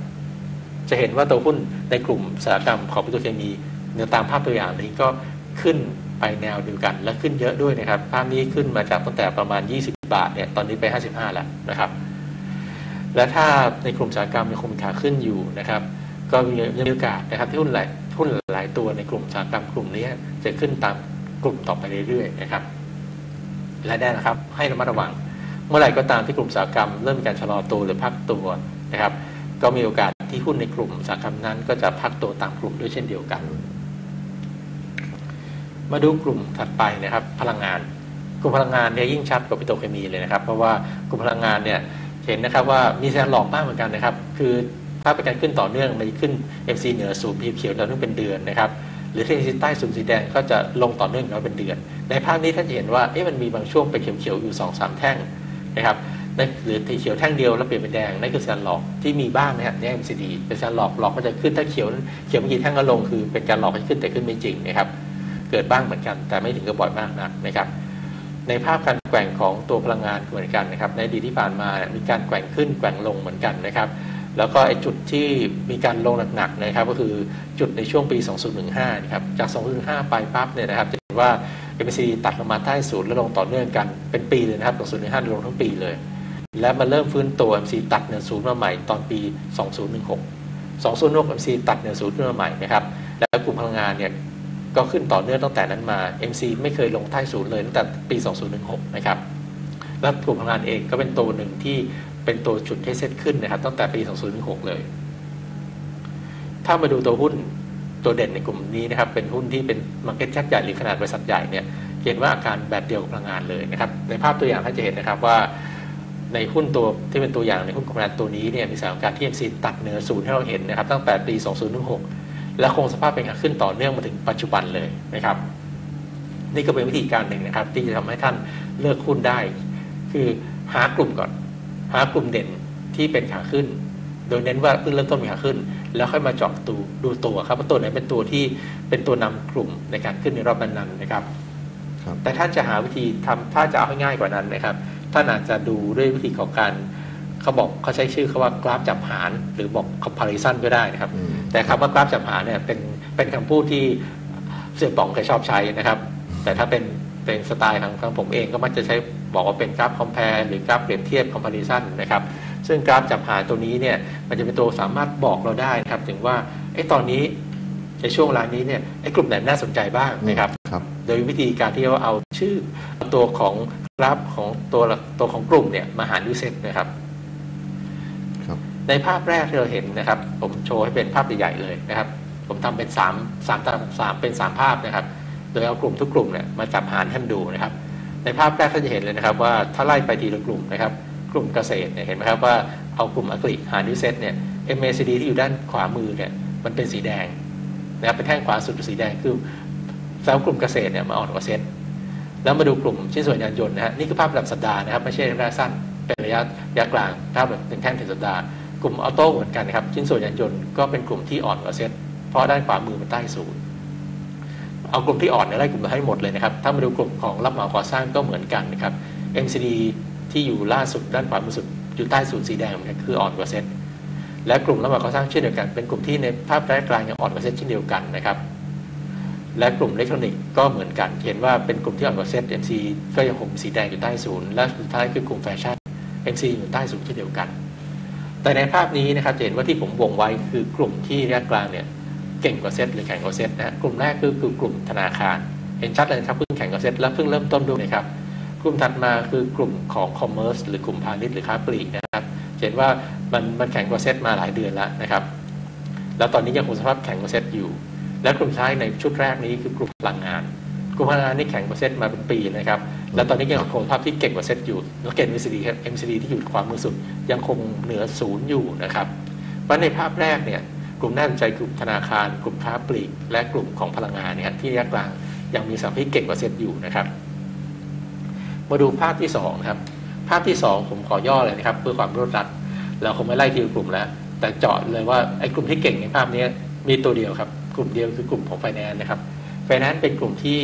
จะเห็นว่าตัวหุ้นในกลุ่มอุตสาหกรรมของปิโตรเคมีเนื้อตามภาพตัวอย่างนี้ก็ขึ้นไปแนวเดียวกัน และขึ้นเยอะด้วยนะครับ ภาพนี้ขึ้นมาจากตั้งแต่ประมาณ 20 บาทเนี่ยตอนนี้ไป 55 แล้วนะครับ และถ้าในกลุ่มอุตสาหกรรมยังคงมีขาขึ้นอยู่นะครับ ก็มีมีโอกาสนะครับที่หุ้นหลาย หุ้นหลายตัวในกลุ่มอุตสาหกรรมกลุ่มนี้จะขึ้นตามกลุ่มต่อไปเรื่อยๆนะครับ และแน่นะครับ ให้ระมัดระวัง เมื่อไหร่ก็ตามที่กลุ่มอุตสาหกรรมเริ่มมีการชะลอตัวหรือพักตัวนะครับ ก็มีโอกาสที่หุ้นในกลุ่มอุตสาหกรรมนั้น ก็จะพักตัวตามกลุ่มด้วยเช่นเดียวกัน มาดูกลุ่มถัดไปนะครับ พลังงาน กลุ่มพลังงานเนี่ยยิ่งชัดกว่าปิโตรเคมีเลยนะครับ เพราะว่ากลุ่มพลังงานเนี่ยเห็นนะครับว่ามีแสงหลอกบ้างเหมือนกันนะครับ คือ ถ้าเป็นการขึ้นต่อเนื่องมันจะขึ้น MC เหนือศูนย์เขียวต่อเนื่งเป็นเดือนนะครับหรือที่ MC ใต้ศูนย์สีแดงก็จะลงต่อเนื่องแล้วเป็นเดือน ในภาพนี้ท่านจะเห็นว่าเอ๊ะมันมีบางช่วงเป็นเขียวๆอยู่2อสแท่งนะครับหรือที่เขียวแท่งเดียวแล้วเปลี่ยนเป็นแดงนั่นคือแสงหลอกที่มีบ้างนะครับใน MCD เป็นแสงหลอกหลอกก็จะขึ้นถ้าเขียวเขียวเมื่อกี้แท่งก็ลงคือเป็นการหลอกให้ขึ้นแต่ขึ้นไม่จริงนะครับเกิดบ้างเหมือนกัน แต่ไม่ถึงกับบ่อยมากนักนะครับในภาพการแกว่งของตัวพลังงานเหมือนกันนะครับในดีที่ผ่านมามีการแกว่งขึ้นแกว่งลงเหมือนกันนะครับ แล้วก็ไอ้จุดที่มีการลงหนักๆนะครับ ก็คือจุดในช่วงปี 2015 นะครับ จาก 2015 ไปปั๊บเนี่ยนะครับจะเห็นว่า MACD ตัดลงมาใต้ศูนย์แล้วลงต่อเนื่องกันเป็นปีเลยนะครับ 2015 ลงทั้งปีเลย และมาเริ่มฟื้นตัว MC ตัดเหนือศูนย์มาใหม่ตอนปี 2016 2016 MC ตัดเหนือศูนย์ขึ้นมาใหม่นะครับ แล้วกลุ่มพลังงานเนี่ยก็ขึ้นต่อเนื่องตั้งแต่นั้นมา MC ไม่เคยลงใต้ศูนย์เลยตั้งแต่ปี 2016 นะครับ และกลุ่มพลังงานเองก็เป็นตัวหนึ่งที่ เป็นตัวจุดให้เซตขึ้นนะครับ ตั้งแต่ปี 2016เลย ถ้ามาดูตัวหุ้นตัวเด่นในกลุ่มนี้นะครับ เป็นหุ้นที่เป็น market cap ใหญ่หรือขนาดบริษัทใหญ่เนี่ยเห็นว่าอาการแบบเดียวกับพลังงานเลยนะครับ ในภาพตัวอย่างท่านจะเห็นนะครับว่าในหุ้นตัวที่เป็นตัวอย่างในหุ้นกลุ่มพลังงานตัวนี้เนี่ยมีสถานการณ์ที่ MACD ตัดเหนือศูนย์ให้เราเห็นนะครับ ตั้งแต่ปี 2016และคงสภาพเป็นขาขึ้นต่อเนื่องมาถึงปัจจุบันเลยนะครับ นี่ก็เป็นวิธีการหนึ่งนะครับ ที่จะทำให้ท่านเลือกหุ้นได้ คือหากลุ่มก่อน หากลุ่มเด่นที่เป็นขาขึ้น โดยเน้นว่าเพิ่งเริ่มต้นมีขาขึ้น แล้วค่อยมาเจาะดูดูตัวครับว่าตัวไหนเป็นตัวที่เป็นตัวนำกลุ่มในการขึ้นในรอบนั้นๆนะครับครับแต่ถ้าจะหาวิธีทำถ้าจะเอาให้ง่ายกว่านั้นนะครับท่านอาจจะดูด้วยวิธีของการเขาบอกเขาใช้ชื่อเขาว่ากราฟจับหาร หรือบอก comparison ก็ได้นะครับอืมแต่คำว่ากราฟจับหารเนี่ยเป็นเป็นคำพูดที่เสี่ยป๋องเคยชอบใช้นะครับ แต่ถ้าเป็น เป็นสไตล์ของของผมเองก็มักจะใช้บอกว่าเป็นกราฟ compare หรือกราฟเปรียบเทียบ comparison นะครับซึ่งกราฟจับหารตัวนี้เนี่ยมันจะเป็นตัวสามารถบอกเราได้นะครับถึงว่าไอ้ตอนนี้ในช่วงเวลานี้เนี่ยไอ้กลุ่มไหนน่าสนใจบ้างนะครับครับโดยวิธีการที่ว่าเอาชื่อตัวของกราฟของตัวตัวของกลุ่มเนี่ยมาหารด้วยเซตนะครับครับในภาพแรกที่เราเห็นนะครับ ผมโชว์ให้เป็นภาพใหญ่ๆเลยนะครับ ผมทำเป็น3 3ตามสามเป็น3ภาพนะครับโดยเอากลุ่มทุกกลุ่มเนี่ยมาจับหารท่านดูนะครับ ในภาพแรกท่านจะเห็นเลยนะครับว่าถ้าไล่ไปทีละกลุ่มนะครับ กลุ่มเกษตรเนี่ยเห็นไหมครับว่าเอากลุ่มอักฤษหารด้วยเซตเนี่ย MACD ที่อยู่ด้านขวามือเนี่ยมันเป็นสีแดงนะครับเป็นแท่งขวาสุดสีแดงคือแล้วกลุ่มเกษตรเนี่ยมาอ่อนกว่าเซตแล้วมาดูกลุ่มชิ้นส่วนยานยนต์นะฮะนี่คือภาพระดับสัปดาห์นะครับไม่ใช่ระยะสั้นเป็นระยะระยะกลางภาพแบบหนึ่งแท่งหนึ่งสัปดาห์กลุ่ม auto เหมือนกันนะครับชิ้นส่วนยานยนต์ก็เป็นกลุ่มที่อ่อนกว่าเซตเพราะด้านขวามือมันใต้ศูนย์ เอากลุ่มที่อ่อนเนี่ยไล่กลุ่มให้หมดเลยนะครับ ถ้ามาดูกลุ่มของรับเหมาก่อสร้างก็เหมือนกันนะครับ MACD ที่อยู่ล่าสุดด้านขวามือสุดอยู่ใต้ศูนย์สีแดงเนี่ยคืออ่อนกว่าเซ็ตและกลุ่มรับเหมาก่อสร้างเช่นเดียวกัน เป็นกลุ่มที่ในภาพระยะกลางยังอ่อนกว่าเซ็ตเช่นเดียวกันนะครับและกลุ่มอิเล็กทรอนิกส์ก็เหมือนกัน เห็นว่าเป็นกลุ่มที่อ่อนกว่า SET MC ก็ยังคงสีแดงอยู่ใต้ศูนย์และสุดท้ายคือกลุ่มแฟชั่น MACD อยู่ใต้ศูนย์เช่นเดียวกัน แต่ในภาพนี้นะครับจะเห็นว่าที่ผมวงไว้คือกลุ่มที่ระยะกลางเนี่ย เก่งกว่าเซตหรือแข็งกว่าเซตนะกลุ่มแรกคือคือกลุ่มธนาคารเห็นชัดเลยครับเพิ่งแข็งกว่าเซตและเพิ่งเริ่มต้นด้วยนะครับ กลุ่มถัดมาคือกลุ่มของ commerce หรือกลุ่มพาณิชย์หรือค้าปลีกนะครับเห็นว่ามันมันแข็งกว่าเซตมาหลายเดือนแล้วนะครับ แล้วตอนนี้ยังคงสภาพแข็งกว่าเซตอยู่ และกลุ่มท้ายในชุดแรกนี้คือกลุ่มพลังงาน กลุ่มพลังงานนี่แข็งกว่าเซตมาเป็นปีนะครับ แล้วตอนนี้ยังคงสภาพที่เก่งกว่าเซตอยู่แล้วเกณฑ์ MCD ครับ MCD ที่อยู่ขวามือสุดยังคงเหนือศูนย์อยู่นะครับเพราะในภาพแรกเนี่ย กลุ่มน่าสนใจกลุ่มธนาคาร กลุ่มค้าปลีก และกลุ่มของพลังงานเนี่ยที่ระยะกลางยังมีสภาพที่เก่งกว่าเซ็ตอยู่นะครับ มาดูภาพที่สองนะครับภาพที่สองผมขอย่อเลยนะครับเพื่อความรวดรัด เราคงไม่ไล่ทีละกลุ่มแล้ว แต่เจาะเลยว่าไอ้กลุ่มที่เก่งในภาพนี้มีตัวเดียวครับ กลุ่มเดียวคือกลุ่มของไฟแนนซ์นะครับไฟแนนซ์เป็นกลุ่มที่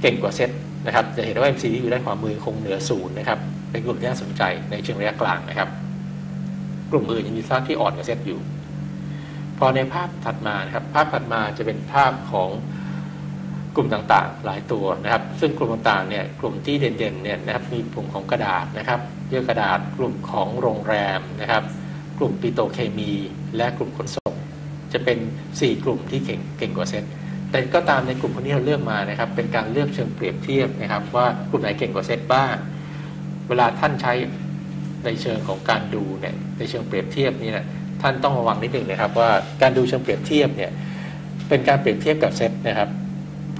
เก่งกว่าเซ็ตนะครับจะเห็นว่า MACD ที่อยู่ด้านขวามือคงเหนือศูนย์นะครับเป็นกลุ่มที่น่าสนใจในเชิงระยะกลางนะครับ กลุ่มอื่นยังมีสภาพที่อ่อนกว่าเซตอยู่ พอในภาพถัดมานะครับ ภาพถัดมาจะเป็นภาพของกลุ่มต่างๆ หลายตัวนะครับ ซึ่งกลุ่มต่างๆเนี่ยกลุ่มที่เด่นๆเนี่ยนะครับมีกลุ่มของกระดาษนะครับเยื่อกระดาษกลุ่มของโรงแรมนะครับ กลุ่มปิโตรเคมี และกลุ่มขนส่ง จะเป็น 4 กลุ่มที่เก่งเก่งกว่าเซตแต่ก็ตามในกลุ่มพวกนี้เราเลือกมานะครับ เป็นการเลือกเชิงเปรียบเทียบนะครับ ว่ากลุ่มไหนเก่งกว่าเซตบ้าง เวลาท่านใช้ ในเชิงของการดูเนี่ยในเชิงเปรียบเทียบนี่นะท่านต้องระวังนิดหนึ่งนะครับว่าการดูเชิงเปรียบเทียบเนี่ยเป็นการเปรียบเทียบกับเซตนะครับ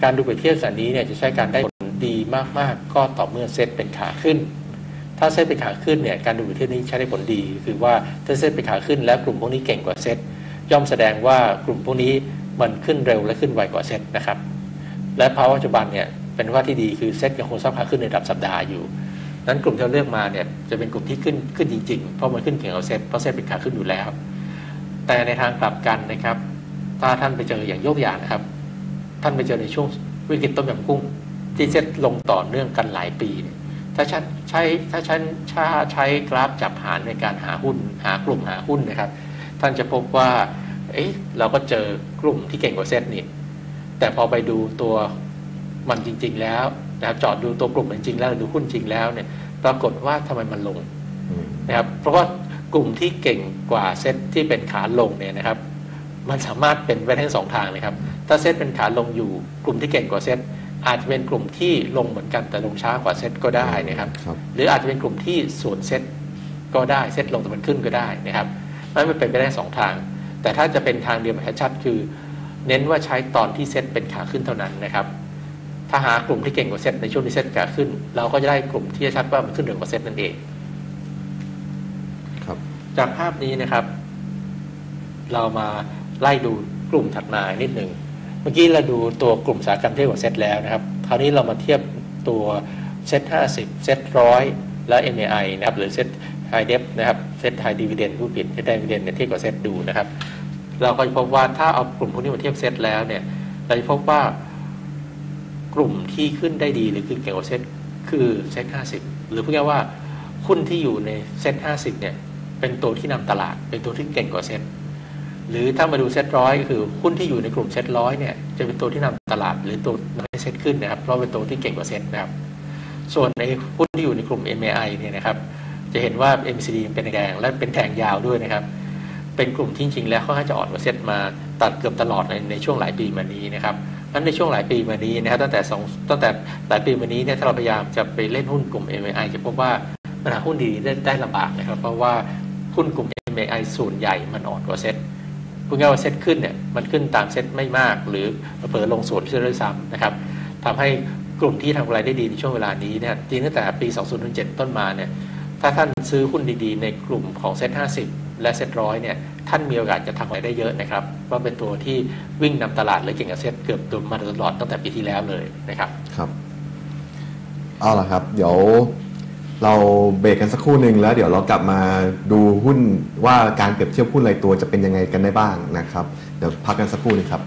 การดูเปรียบเทียบชั้นนี้เนี่ยจะใช้การได้ผลดีมากๆ ก็ต่อเมื่อเซตเป็นขาขึ้น ถ้าเซตเป็นขาขึ้นเนี่ยการดูเปรียบเทียบนี้ใช้ได้ผลดี คือว่าถ้าเซตเป็นขาขึ้น แล้วกลุ่มพวกนี้เก่งกว่าเซตย่อมแสดงว่ากลุ่มพวกนี้มันขึ้นเร็วและขึ้นไวกว่าเซตนะครับ และภาวะปัจจุบันเนี่ยเป็นว่าที่ดีคือเซตยังคงซับขาขึ้นในระดับสัปดาห์อยู่ นั้นกลุ่มที่เราเลือกมาเนี่ยจะเป็นกลุ่มที่ขึ้นขึ้นจริงๆ เพราะมันขึ้นเก่งกว่าเซตเพราะเซตเป็นขาขึ้นอยู่แล้ว แต่ในทางกลับกันนะครับ ถ้าท่านไปเจออย่างยกอย่างนะครับ ท่านไปเจอในช่วงวิกฤตต้มยำกุ้ง ที่เซตลงต่อเนื่องกันหลายปีเนี่ยถ้าฉันใช้ถ้าฉันใช้ใช้กราฟจับหารในการหาหุ้น หากลุ่มหาหุ้นนะครับ ท่านจะพบว่า เอ๊ะเราก็เจอกลุ่มที่เก่งกว่าเซตนี่แต่พอไปดูตัวมันจริง ๆ แล้ว นะครับจอดดูตัวกลุ่มจริงๆแล้วดูหุ้นจริงแล้วเนี่ยปรากฏว่าทำไมมันลงอืมนะครับเพราะว่ากลุ่มที่เก่งกว่าเซตที่เป็นขาลงเนี่ยนะครับ มันสามารถเป็นไปได้ทั้งสองทางเลยครับ ถ้าเซตเป็นขาลงอยู่กลุ่มที่เก่งกว่าเซตอาจจะเป็นกลุ่มที่ลงเหมือนกันแต่ลงช้ากว่าเซตก็ได้นะครับครับหรืออาจจะเป็นกลุ่มที่สวนเซตก็ได้เซตลงแต่มันขึ้นก็ได้นะครับนั่นมันเป็นไปได้สองทาง แต่ถ้าจะเป็นทางเดียวแบบชัดๆคือ เน้นว่าใช้ตอนที่เซตเป็นขาขึ้นเท่านั้นนะครับ ถ้าหากลุ่มที่เก่งกว่าเซตในช่วงที่เซตขาขึ้น เราก็จะได้กลุ่มที่ชัดว่ามันขึ้นเร็วกว่าเซตนั่นเองครับ จากภาพนี้นะครับ เรามาไล่ดูกลุ่มถัดมานิดหนึ่งเมื่อกี้เราดูตัวกลุ่มอุตสาหกรรมเทียบกับเซตแล้วนะครับ คราวนี้เรามาเทียบตัวเซต50เซตร้อยและ MAI นะครับหรือเซตไฮเดฟนะครับเซตไฮดีเวเดนผู้ผิดเซตไฮดีเวเดนเนี่ยเทียบกับเซตดูนะครับ เราก็จะพบว่าถ้าเอากลุ่มพวกนี้มาเทียบเซตแล้วเนี่ย เราจะพบว่า กลุ่มที่ขึ้นได้ดีหรือขึ้นเก่งกว่าเซตคือ SET50 หรือพูดง่ายว่าหุ้นที่อยู่ใน SET50 เนี่ยเป็นตัวที่นำตลาด เป็นตัวที่เก่งกว่าเซ็ตหรือถ้ามาดูเซ็ตร้อยก็คือหุ้นที่อยู่ในกลุ่มเซ็ตร้อยเนี่ยจะเป็นตัวที่นำตลาด หรือตัวนำให้เซ็ตขึ้นนะครับเพราะเป็นตัวที่เก่งกว่าเซ็ตนะครับส่วนในหุ้นที่อยู่ในกลุ่ม MAI เนี่ยนะครับจะเห็นว่า MACD เป็นแดงและเป็นแทงยาวด้วยนะครับ เป็นกลุ่มที่จริงๆแล้วเขาจะอ่อนกว่าเซ็ตมาตลอดเกือบตลอดในในช่วงหลายปีมานี้นะครับ นั้นในช่วงหลายปีมานี้นะครับตั้งแต่สองตั้งแต่หลายปีมานี้เนี่ยถ้าเราพยายามจะไปเล่นหุ้นกลุ่ม MAI จะพบว่าปัญหาหุ้นดีได้ได้ลำบากนะครับ เพราะว่าหุ้นกลุ่ม MAI ส่วนใหญ่มันอ่อนกว่าเซ็ตพูดง่ายว่าเซ็ตขึ้นเนี่ยมันขึ้นตามเซ็ตไม่มาก หรือเผลอลงส่วนที่ด้วยซ้ำนะครับทำให้กลุ่มที่ทำกำไรได้ดีในช่วงเวลานี้เนี่ยจริงตั้งแต่ปี 2007 ต้นมาเนี่ยถ้าท่านซื้อหุ้นดีๆ ในกลุ่มของเซ็ต50 และเซ็ตร้อยเนี่ยท่านมีโอกาสจะทำอะไรได้เยอะนะครับว่าเป็นตัวที่วิ่งนำตลาดหรือเก่งกับเซ็ตเกือบตัวมาตลอดตั้งแต่ปีที่แล้วเลยนะครับครับเอาล่ะครับ เดี๋ยวเราเบรกกันสักครู่หนึ่งแล้วเดี๋ยวเรากลับมาดูหุ้นว่าการเปรียบเทียบหุ้นรายตัวจะเป็นยังไงกันได้บ้างนะครับ เดี๋ยวพักกันสักครู่นึงครับ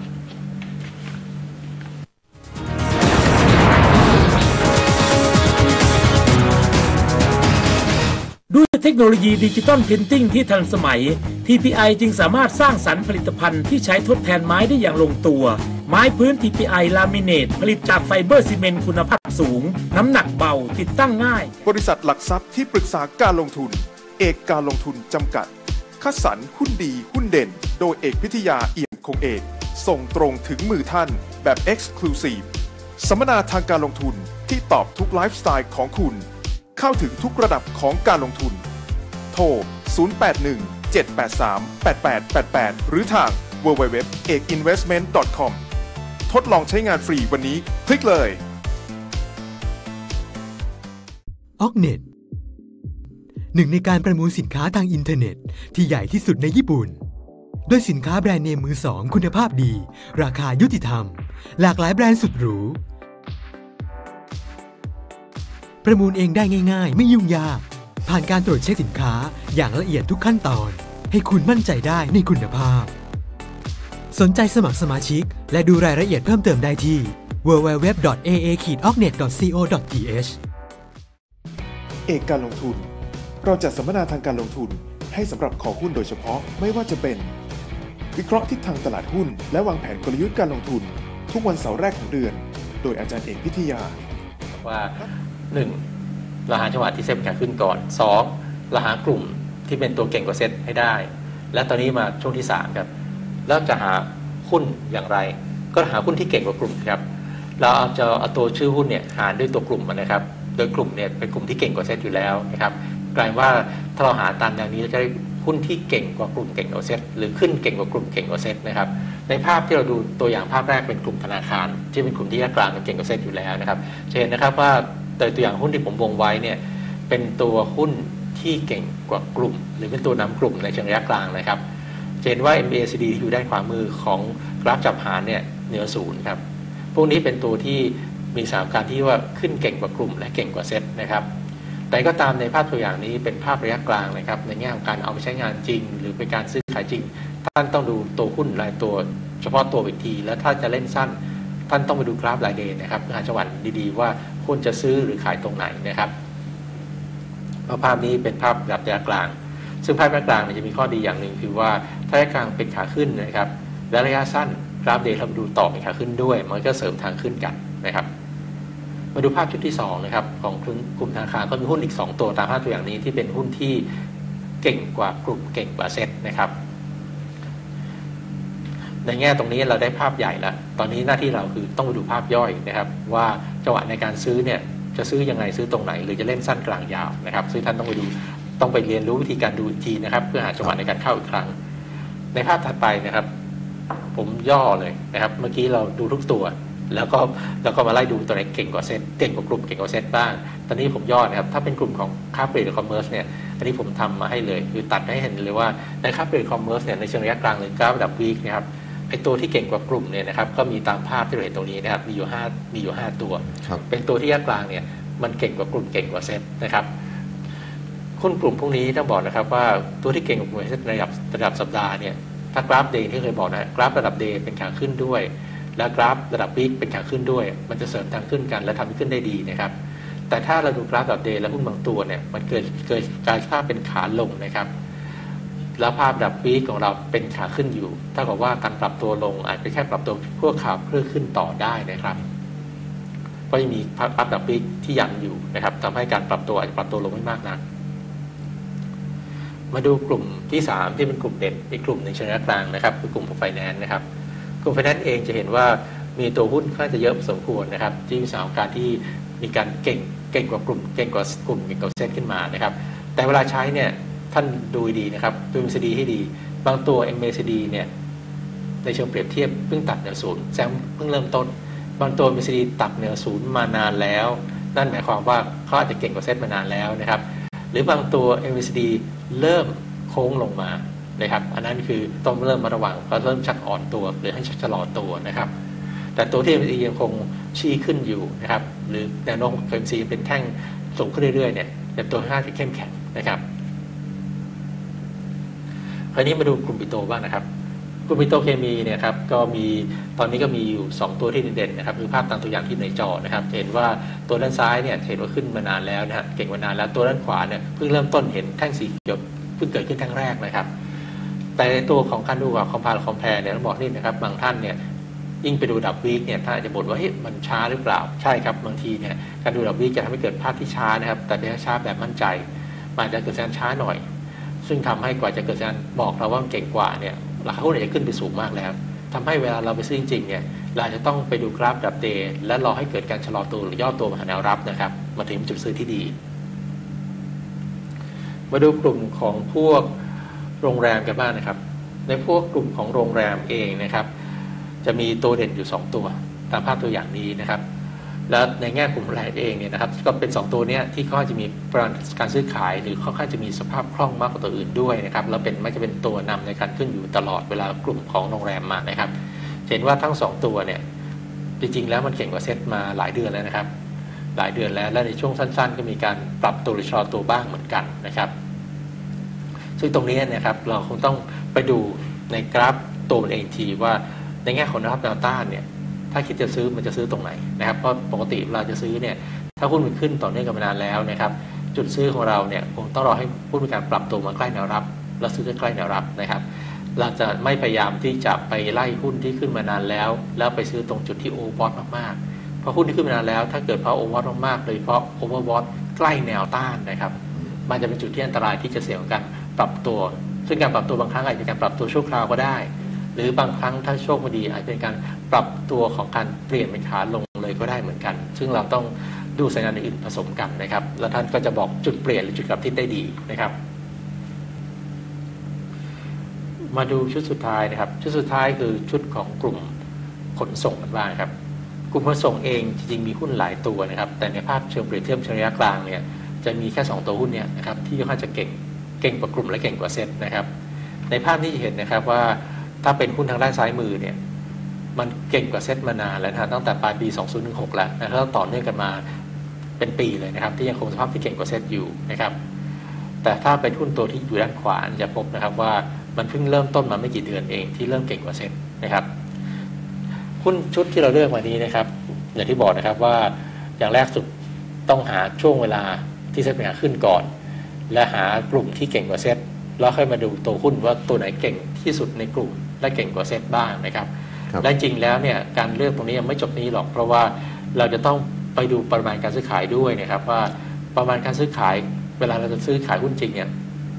เทคโนโลยี digital printing ที่ทันสมัย TPI จึงสามารถสร้างสรรค์ผลิตภัณฑ์ที่ใช้ทดแทนไม้ได้อย่างลงตัว ไม้พื้น TPI ลามิเนตผลิตจากไฟเบอร์ซีเมนต์คุณภาพสูง น้ำหนักเบาติดตั้งง่าย บริษัทหลักทรัพย์ที่ปรึกษาการลงทุน เอกการลงทุนจำกัด คัดสรรหุ้นดีหุ้นเด่น โดยเอกพิทยาเอี่ยมคงเอก ส่งตรงถึงมือท่านแบบ Exclusive สัมมนาทางการลงทุนที่ตอบทุกไลฟ์สไตล์ของคุณ เข้าถึงทุกระดับของการลงทุน โทร 081 783 8888 หรือทาง www e k i n v e s t m e n t com ทดลองใช้งานฟรีวันนี้ คลิกเลย ออกเน็ตหนึ่งในการประมูลสินค้าทางอินเทอร์เน็ต ที่ใหญ่ที่สุดในญี่ปุ่น ด้วยสินค้าแบรนด์เนมมือสองคุณภาพดี ราคายุติธรรม หลากหลายแบรนด์สุดหรู ประมูลเองได้ง่าย ๆ ไม่ยุ่งยาก ผ่านการตรวจเช็คสินค้าอย่างละเอียดทุกขั้นตอน ให้คุณมั่นใจได้ในคุณภาพ สนใจสมัครสมาชิก และดูรายละเอียดเพิ่มเติมได้ที่ www.aa-oknet.co.th เอกการลงทุน เราจัดสัมมนาทางการลงทุนให้สำหรับขอหุ้นโดยเฉพาะไม่ว่าจะเป็น วิเคราะห์ทิศทางตลาดหุ้น และวางแผนกลยุทธ์การลงทุน ทุกวันเสาร์แรกของเดือน โดยอาจารย์เอกพิทยาว่า 1. เราหาจังหวะที่เซ็ตขาขึ้นก่อน 2. เราหากลุ่มที่เป็นตัวเก่งกว่าเซ็ตให้ได้ และตอนนี้มาช่วงที่ 3 ครับ แล้วจะหาหุ้นอย่างไร ก็หาหุ้นที่เก่งกว่ากลุ่มครับ เราจะเอาตัวชื่อหุ้นเนี่ยหารด้วยตัวกลุ่มมันนะครับ โดยกลุ่มเนี่ยเป็นกลุ่มที่เก่งกว่าเซตอยู่แล้วนะครับ กลายว่าถ้าเราหาตามอย่างนี้เราจะได้หุ้นที่เก่งกว่ากลุ่มเก่งกว่าเซตหรือขึ้นเก่งกว่ากลุ่มเก่งกว่าเซตนะครับในภาพที่เราดูตัวอย่างภาพแรกเป็นกลุ่มธนาคาร ที่เป็นกลุ่มที่กลางเก่งกว่าเซตอยู่แล้วนะครับจะเห็นนะครับว่า ตัวอย่างหุ้นที่ผมวงไว้เนี่ยเป็นตัวหุ้นที่เก่งกว่ากลุ่ม หรือเป็นตัวนำกลุ่มในเชิงระยะกลางนะครับจะเห็นว่า MACD ที่อยู่ด้านขวามือของกราฟจับหารเนี่ยเหนือศูนย์ครับ พวกนี้เป็นตัวที่มีสามการที่ว่าขึ้นเก่งกว่ากลุ่ม และเก่งกว่าเซตนะครับ แต่ก็ตามในภาพตัวอย่างนี้เป็นภาพระยะกลางนะครับ ในแง่ของการเอาไปใช้งานจริง หรือเป็นการซื้อขายจริง ท่านต้องดูตัวหุ้นรายตัว เฉพาะตัวอีกที แล้วถ้าจะเล่นสั้น ท่านต้องไปดูกราฟราย day นะครับเพื่อหาจังหวะดีๆว่าควรจะซื้อหรือขายตรงไหนนะครับเพราะภาพนี้เป็นภาพระยะกลาง ซึ่งภาพระยะกลางจะมีข้อดีอย่างหนึ่งคือว่าถ้าระยะกลางเป็นขาขึ้นนะครับ และระยะสั้นกราฟ day เราดูต่อเป็นขาขึ้นด้วย มันก็เสริมทางขึ้นกันนะครับ มาดูภาพชุดที่2นะครับของกลุ่มธนาคารก็มีหุ้นอีก 2 ตัวตามภาพตัวอย่างนี้ที่เป็นหุ้นที่เก่งกว่ากลุ่มเก่งกว่าเซ็ตนะครับ ในแง่ตรงนี้เราได้ภาพใหญ่แล้วตอนนี้หน้าที่เราคือต้องไปดูภาพย่อยนะครับ ว่าจังหวะในการซื้อเนี่ยจะซื้อยังไงซื้อตรงไหน หรือจะเล่นสั้นกลางยาวนะครับซึ่งท่านต้องไปดูต้องไปเรียนรู้วิธีการดูอีกทีนะครับ เพื่อหาจังหวะในการเข้าอีกครั้ง ในภาพถัดไปนะครับ ผมย่อเลยนะครับ เมื่อกี้เราดูทุกตัว แล้วก็แล้วก็มาไล่ดูตัวไหนเก่งกว่าเซตเก่งกว่ากลุ่มเก่งกว่าเซตบ้าง ตอนนี้ผมย่อนะครับ ถ้าเป็นกลุ่มของค้าปลีกหรือ commerce เนี่ยอันนี้ผมทำมาให้เลยคือตัดให้เห็นเลยว่าในค้าปลีก commerce เนี่ยในเชิงระยะกลางหรือกราฟระดับ week นะครับ ไอตัวที่เก่งกว่ากลุ่มเนี่ยนะครับก็มีตามภาพที่เราเห็นตรงนี้นะครับมีอยู่5มีอยู่ 5 ตัวครับเป็นตัวที่ระยะกลางเนี่ยมันเก่งกว่ากลุ่มเก่งกว่าเซตนะครับหุ้นกลุ่มพวกนี้ต้องบอกนะครับว่าตัวที่เก่งกว่ากลุ่มเซตระดับระดับสัปดาห์เนี่ยถ้ากราฟ day ที่เคยบอกนะกราฟระดับ day เป็นขาขึ้นด้วย และกราฟระดับ week เป็นขาขึ้นด้วย มันจะเสริมทางขึ้นกันและทำให้ขึ้นได้ดีนะครับแต่ถ้าเราดูกราฟระดับ day และหุ้นบางตัวเนี่ยมันเกิดเกิดการภาพเป็นขาลงนะครับ แล้วภาพระดับ week ของเราเป็นขาขึ้นอยู่เท่ากับว่าการปรับตัวลงอาจจะแค่ปรับตัวพักขาเพื่อขึ้นต่อได้นะครับก็ยังมีภาพระดับ week ที่ยังอยู่นะครับทำให้การปรับตัวอาจจะปรับตัวลงไม่มากนัก มาดูกลุ่มที่ 3 ที่เป็นกลุ่มเด่นอีกกลุ่มหนึ่งเชิงระยะกลางนะครับ คือกลุ่มของไฟแนนซ์นะครับ กลุ่มไฟแนนซ์เองจะเห็นว่ามีตัวหุ้นค่อนข้างจะเยอะสมควรนะครับ ที่มีสถานการณ์ที่มีการเก่งเก่งกว่ากลุ่ม เก่งกว่ากลุ่มเก่งกว่าเซตขึ้นมานะครับ แต่เวลาใช้เนี่ย ท่านดูดีนะครับดู MACD ให้ดี บางตัว MACD เนี่ยในเชิงเปรียบเทียบเพิ่งตัดเหนือศูนย์แถมเพิ่งเริ่มต้น บางตัว MACD ตัดเหนือศูนย์มานานแล้ว นั่นหมายความว่าเขาอาจจะเก่งกว่าเซตมานานแล้วนะครับ หรือบางตัว MACD เริ่มโค้งลงมานะครับ อันนั้นคือต้องเริ่มมาระวังก็เริ่มชักอ่อนตัวหรือให้ชักชะลอตัวนะครับ แต่ตัวที่ MACD ยังคงชี้ขึ้นอยู่นะครับ หรือแนวโน้มของ MCD เป็นแท่งสูงขึ้นเรื่อยๆเนี่ยเป็นตัวค่าจะเข้มแข็งนะครับ คราวนี้มาดูกลุ่มปิโตบ้างนะครับกลุ่มปิโตเคมีเนี่ยครับก็มีตอนนี้ก็มีอยู่ 2 ตัวที่เด่นๆนะครับคือภาพตามตัวอย่างที่ในจอนะครับเห็นว่าตัวด้านซ้ายเนี่ยเห็นว่าขึ้นมานานแล้วนะฮะเก่งมานานแล้วตัวด้านขวาเนี่ยเพิ่งเริ่มต้นเห็นแท่งสีเขียวเพิ่งเกิดขึ้นแท่งแรกนะครับ แต่ในตัวของการดูกับ compare compare เนี่ยต้องบอกนี่นะครับบางท่านเนี่ยยิ่งไปดูระดับ week เนี่ยท่านอาจจะบ่นว่าเฮ้ยมันช้าหรือเปล่าใช่ครับบางทีเนี่ยการดูระดับ week จะทำให้เกิดภาพที่ช้านะครับแต่เป็นช้าแบบมั่นใจมันจะเกิดการช้าหน่อย ซึ่งทำให้กว่าจะเกิดการบอกเราว่ามันเก่งกว่าเนี่ยราคาหุ้นอาจจะขึ้นไปสูงมากแล้วทำให้เวลาเราไปซื้อจริงๆเนี่ยเราจจะต้องไปดูกราฟดับเดย์และรอให้เกิดการชะลอตัวหรือย่อตัวมาหาแนวรับนะครับมาถึงจุดซื้อที่ดี มาดูกลุ่มของพวกโรงแรมกันบ้างนะครับ ในพวกกลุ่มของโรงแรมเองนะครับ จะมีตัวเด่นอยู่ 2 ตัว ตามภาพตัวอย่างนี้นะครับ แล้วในแง่กลุ่มแรกเองเนี่ยนะครับก็เป็น 2 ตัวเนี้ยที่ค่อนข้างจะมีการซื้อขายหรือค่อนข้างจะมีสภาพคล่องมากกว่าตัวอื่นด้วยนะครับแล้วเป็นไม่จะเป็นตัวนำในการขึ้นอยู่ตลอดเวลากลุ่มของโรงแรมมานะครับเห็นว่าทั้ง 2 ตัวเนี่ยจริงๆแล้วมันเก่งกว่าเซ็ตมาหลายเดือนแล้วนะครับ หลายเดือนแล้วและในช่วงสั้น ๆ ก็มีการปรับตัวหรือชะลอตัวบ้างเหมือนกันนะครับ ซึ่งตรงนี้นะครับเราคงต้องไปดูในกราฟตัวมันเองทีว่าในแง่ของแนวรับแนวต้านเนี่ย ถ้าคิดจะซื้อมันจะซื้อตรงไหนนะครับเพราะปกติเวลาจะซื้อเนี่ยถ้าหุ้นมันขึ้นต่อเนื่องกันมานานแล้วนะครับ จุดซื้อของเราเนี่ยคงต้องรอให้หุ้นมีการปรับตัวมาใกล้แนวรับ แล้วซื้อใกล้แนวรับนะครับ เราจะไม่พยายามที่จะไปไล่หุ้นที่ขึ้นมานานแล้ว แล้วไปซื้อตรงจุดที่ overbought มากๆเพราะหุ้นที่ขึ้นมานานแล้ว ถ้าเกิดเพราะ overbought มากๆโดยเฉพาะ overbought ใกล้แนวต้านนะครับ มันจะเป็นจุดที่อันตรายที่จะเสี่ยงกับการปรับตัว ซึ่งการปรับตัวบางครั้งอาจจะเป็นการปรับตัวชั่วคราวก็ได้ หรือบางครั้งถ้าโชคไม่ดีอาจจะเป็นการปรับตัวของการเปลี่ยนเป็นขาลงเลยก็ได้เหมือนกัน ซึ่งเราต้องดูสัญญาณอื่นผสมกันนะครับ แล้วท่านก็จะบอกจุดเปลี่ยนหรือจุดกลับทิศได้ดีนะครับ มาดูชุดสุดท้ายนะครับ ชุดสุดท้ายคือชุดของกลุ่มขนส่งกันบ้างครับ กลุ่มขนส่งเองจริงๆมีหุ้นหลายตัวนะครับ แต่ในภาพเชิงเปรียบเทียบเชิงระยะกลางเนี่ยจะมีแค่ 2 ตัวหุ้นเนี่ยนะครับที่ค่อนข้างจะเก่งเก่งกว่ากลุ่มและเก่งกว่าเซ็ตนะครับ ในภาพนี้จะเห็นนะครับว่า ถ้าเป็นหุ้นทางด้านซ้ายมือเนี่ยมันเก่งกว่าเซ็ตมานานแล้วนะตั้งแต่ปลายปี 2016 แล้วนะครับต่อเนื่องกันมาเป็นปีเลยนะครับ ที่ยังคงสภาพที่เก่งกว่าเซ็ตอยู่นะครับ แต่ถ้าเป็นหุ้นตัวที่อยู่ด้านขวาจะพบนะครับว่ามันเพิ่งเริ่มต้นมาไม่กี่เดือนเองที่เริ่มเก่งกว่าเซ็ตนะครับหุ้นชุดที่เราเลือกมานี้นะครับ อย่างที่บอกนะครับว่าอย่างแรกสุดต้องหาช่วงเวลาที่เซ็ตเป็นขาขึ้นก่อน และหากลุ่มที่เก่งกว่าเซ็ตแล้วค่อยมาดูตัวหุ้นว่าตัวไหนเก่งที่สุดในกลุ่ม และเก่งกว่าเซ็ตบ้างนะครับครับและจริงแล้วเนี่ยการเลือกตรงนี้ยังไม่จบนี้หรอก เพราะว่าเราจะต้องไปดูปริมาณการซื้อขายด้วยนะครับว่าประมาณการซื้อขายเวลาเราจะซื้อขายหุ้นจริงเนี่ย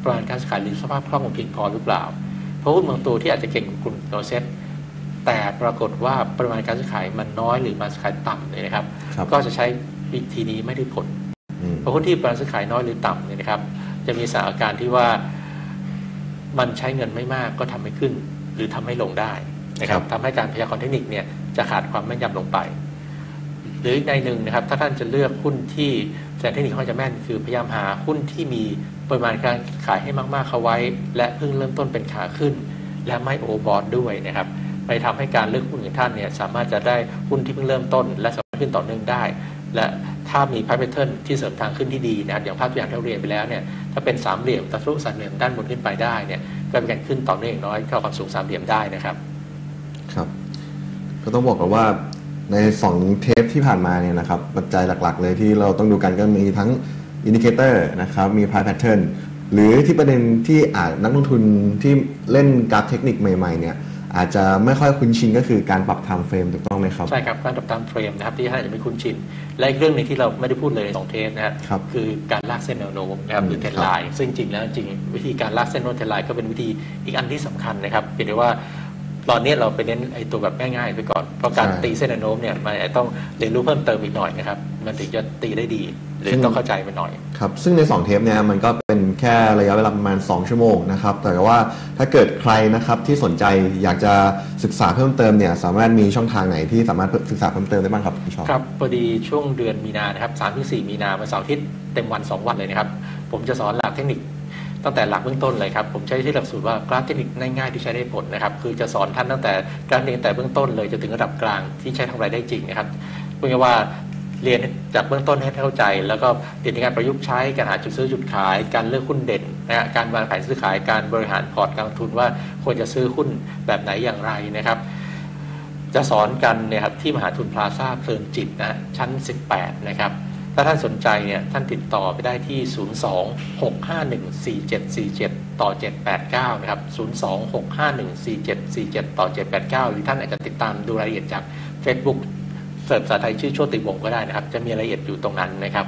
ประมาณการซื้อขายหรือสภาพคล่องของเพียงพอหรือเปล่า เพราะหุ้นบางตัวที่อาจจะเก่งกว่ากลุ่มตัวเซ็ตแต่ปรากฏว่าปริมาณการซื้อขายมันน้อยหรือมาซื้อขายต่ำเนี่ยนะครับครับก็จะใช้วิธีนี้ไม่ได้ผลอืมเพราะหุ้นที่ปริมาณซื้อขายน้อยหรือต่ำเนี่ยนะครับ จะมีสถานการณ์ที่ว่ามันใช้เงินไม่มากก็ทำให้ขึ้น หรือทำให้ลงได้นะครับครับทำให้การพยากรณ์เทคนิคเนี่ยจะขาดความแม่นยำลงไป หรือในหนึ่งนะครับ ถ้าท่านจะเลือกหุ้นที่แสดงเทคนิคเขาจะแม่น คือพยายามหาหุ้นที่มีปริมาณการขายให้มากๆเข้าไว้ และเพิ่งเริ่มต้นเป็นขาขึ้น และไม่ overbought ด้วยนะครับไปทำให้การเลือกหุ้นของท่านเนี่ยสามารถจะได้หุ้นที่เพิ่งเริ่มต้น และสามารถขึ้นต่อเนื่องได้ และ ถ้ามี price pattern ที่เสริมทางขึ้นที่ดีนะครับอย่างภาพตัวอย่างที่เราเรียนไปแล้วเนี่ยถ้าเป็นสามเหลี่ยมทะลุสามเหลี่ยมด้านบนขึ้นไปได้เนี่ยก็เป็นการขึ้นต่อเนื่องน้อยเท่าความสูงสามเหลี่ยมได้นะครับครับ ก็ต้องบอกกันว่าใน2เทปที่ผ่านมาเนี่ยนะครับปัจจัยหลักๆ เลยที่เราต้องดูกันก็มีทั้ง indicator นะครับมี price pattern หรือที่ประเด็นที่อาจนักลงทุนที่เล่นกราฟเทคนิคใหม่ๆเนี่ย อาจจะไม่ค่อยคุ้นชินก็คือการปรับ time frame ถูกต้องไหมครับ ใช่ครับ การปรับ time frame นะครับที่ท่านอาจจะไม่คุ้นชิน และอีกเรื่องหนึ่งที่เราไม่ได้พูดเลยในสองเทปนะครับครับคือการลากเส้นแนวโน้มนะครับอืมหรือ trend line ซึ่งจริงแล้วจริงวิธีการลากเส้นโน้มเทรนไลน์ก็เป็นวิธีอีกอันที่สำคัญนะครับเพียงแต่ว่า ตอนนี้เราไปเน้นไอ้ตัวแบบง่ายๆไปก่อน เพราะการใช่ตีเส้นแนวโน้มเนี่ยมันอาจจะต้องเรียนรู้เพิ่มเติมอีกหน่อยนะครับ มันถึงจะตีได้ดี หรือซึ่งต้องเข้าใจมันหน่อย ครับ ซึ่งใน 2 เทปเนี่ยมันก็เป็นแค่ระยะเวลาประมาณ 2 ชั่วโมงนะครับ แต่ว่าถ้าเกิดใครนะครับที่สนใจอยากจะศึกษาเพิ่มเติมเนี่ยสามารถมีช่องทางไหนที่สามารถศึกษาเพิ่มเติมได้บ้างครับคุณชอบครับพอดีช่วงเดือนมีนานะครับ3ถึง4มีนาวันเสาร์อาทิตย์เต็มวัน 2 วันเลยนะครับผมจะสอนหลักเทคนิค ตั้งแต่หลักเบื้องต้นเลยครับ ผมใช้ที่หลักสูตรว่ากราฟเทคนิคง่ายๆที่ใช้ได้ผลนะครับ คือจะสอนท่านตั้งแต่กราฟเทคนิคแต่เบื้องต้นเลยจนถึงระดับกลางที่ใช้ทำรายได้จริงนะครับเพูดง่ายๆว่าเรียนจากเบื้องต้นให้เข้าใจ แล้วก็เรียนในการประยุกต์ใช้การหาจุดซื้อจุดขาย การเลือกหุ้นเด่นนะฮะการวางแผนซื้อขายการบริหารพอร์ตการลงทุนว่าควรจะซื้อหุ้นแบบไหนอย่างไรนะครับ จะสอนกันเนี่ยครับที่มหาทุนพลาซ่าเพลินจิตนะชั้น 18 นะครับ ถ้าท่านสนใจเนี่ยท่านติดต่อไปได้ที่ 02-651-4747 ต่อ 789 นะครับ 02-651-4747 ต่อ 789 หรือท่านอาจจะติดตามดูรายละเอียดจาก Facebook เสิร์ฟภาษาไทยชื่อโชติวงก็ได้นะครับ จะมีรายละเอียดอยู่ตรงนั้นนะครับ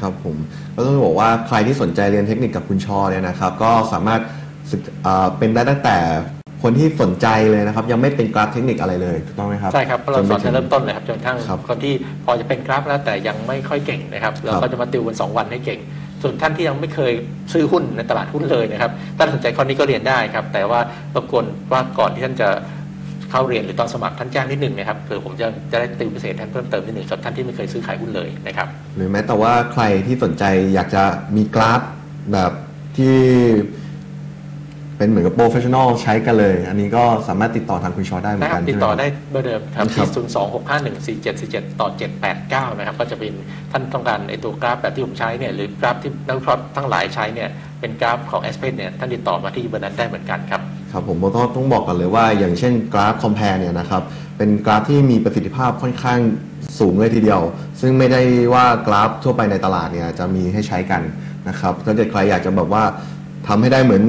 ครับผมก็ต้องบอกว่าใครที่สนใจเรียนเทคนิคกับคุณชอเนี่ยนะครับ ก็สามารถเป็นได้ตั้งแต่ คนที่สนใจเลยนะครับ ยังไม่เป็นกราฟเทคนิคอะไรเลยถูกต้องไหมครับ ใช่ครับเพราะเราสอนจจะนไปถึงเริ่มต้นเลยครับจนกระทั่งครับคนที่พอจะเป็นกราฟแล้วแต่ยังไม่ค่อยเก่งนะครับเราครับก็จะมาติวกันสองวันให้เก่ง ส่วนท่านที่ยังไม่เคยซื้อหุ้นในตลาดหุ้นเลยนะครับถ้าสนใจข้อนี้ก็เรียนได้ครับ แต่ว่ารบกวนว่าก่อนที่ท่านจะเข้าเรียนหรือตอนสมัครท่านแจ้งนิดหนึ่งนะครับเผื่อผมจะจะได้ติวพิเศษท่านเพิ่มเติมนิดหนึ่งสำหรับท่านที่ไม่เคยซื้อขายหุ้นเลยนะครับหรือแม้แต่ว่าใครที่สนใจอยากจะมีกราฟแบบที่ เป็นเหมือนกับ professional ใช้กันเลย อันนี้ก็สามารถติดต่อทางคุณชอได้เหมือนะนคกัรับ ติดต่อได้ใช่ไหม้ครับเบอร์เดิมครับครัที่บ0 2 6 5 1 4 7 4 7ต่อ789นะครับก็จะเป็นท่านต้องการไอตัวกราฟแบบที่ผมใช้เนี่ยหรือกราฟที่นักวิเคราะห์ทั้งหลายใช้เนี่ยเป็นกราฟของ s p อ d เนี่ยท่านติดต่อมาที่เบอร์นั้นได้เหมือนกันครับครับผมก็ต้องต้องบอกกันเลยว่าอย่างเช่นกราฟ compare เนี่ยนะครับเป็นกราฟที่มีประสิทธิภาพค่อนข้างสูงเลยทีเดียว ซึ่งไม่ได้ว่ากราฟทั่วไปในตลาดเนี่ยจะมีให้ใช้กันนะครับถ้าเกิดใครอยากจะแบบว่า ทำให้ได้เหมือน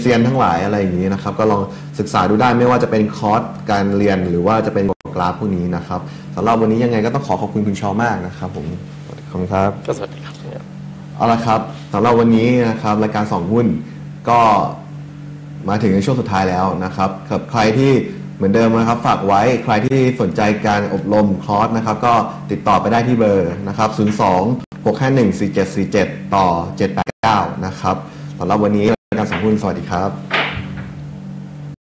เซียนทั้งหลายอะไรอย่างนี้นะครับ ก็ลองศึกษาดูได้ไม่ว่าจะเป็นคอร์สการเรียนหรือว่าจะเป็นกราฟพวกนี้นะครับสำหรับวันนี้ยังไงก็ต้องขอขอบคุณคุณชอมากนะครับผมขอบคุณครับก็สวัสดีครับเอาละครับสำหรับวันนี้นะครับรายการสองหุ้นก็มาถึงในช่วงสุดท้ายแล้วนะครับกับใครที่เหมือนเดิมนะครับฝากไว้ใครที่สนใจการอบรมคอร์สนะครับ ก็ติดต่อไปได้ที่เบอร์นะครับ 02 651 4747 ต่อ 789 นะครับ สำหรับวันนี้การสองหุ้นสวัสดีครับ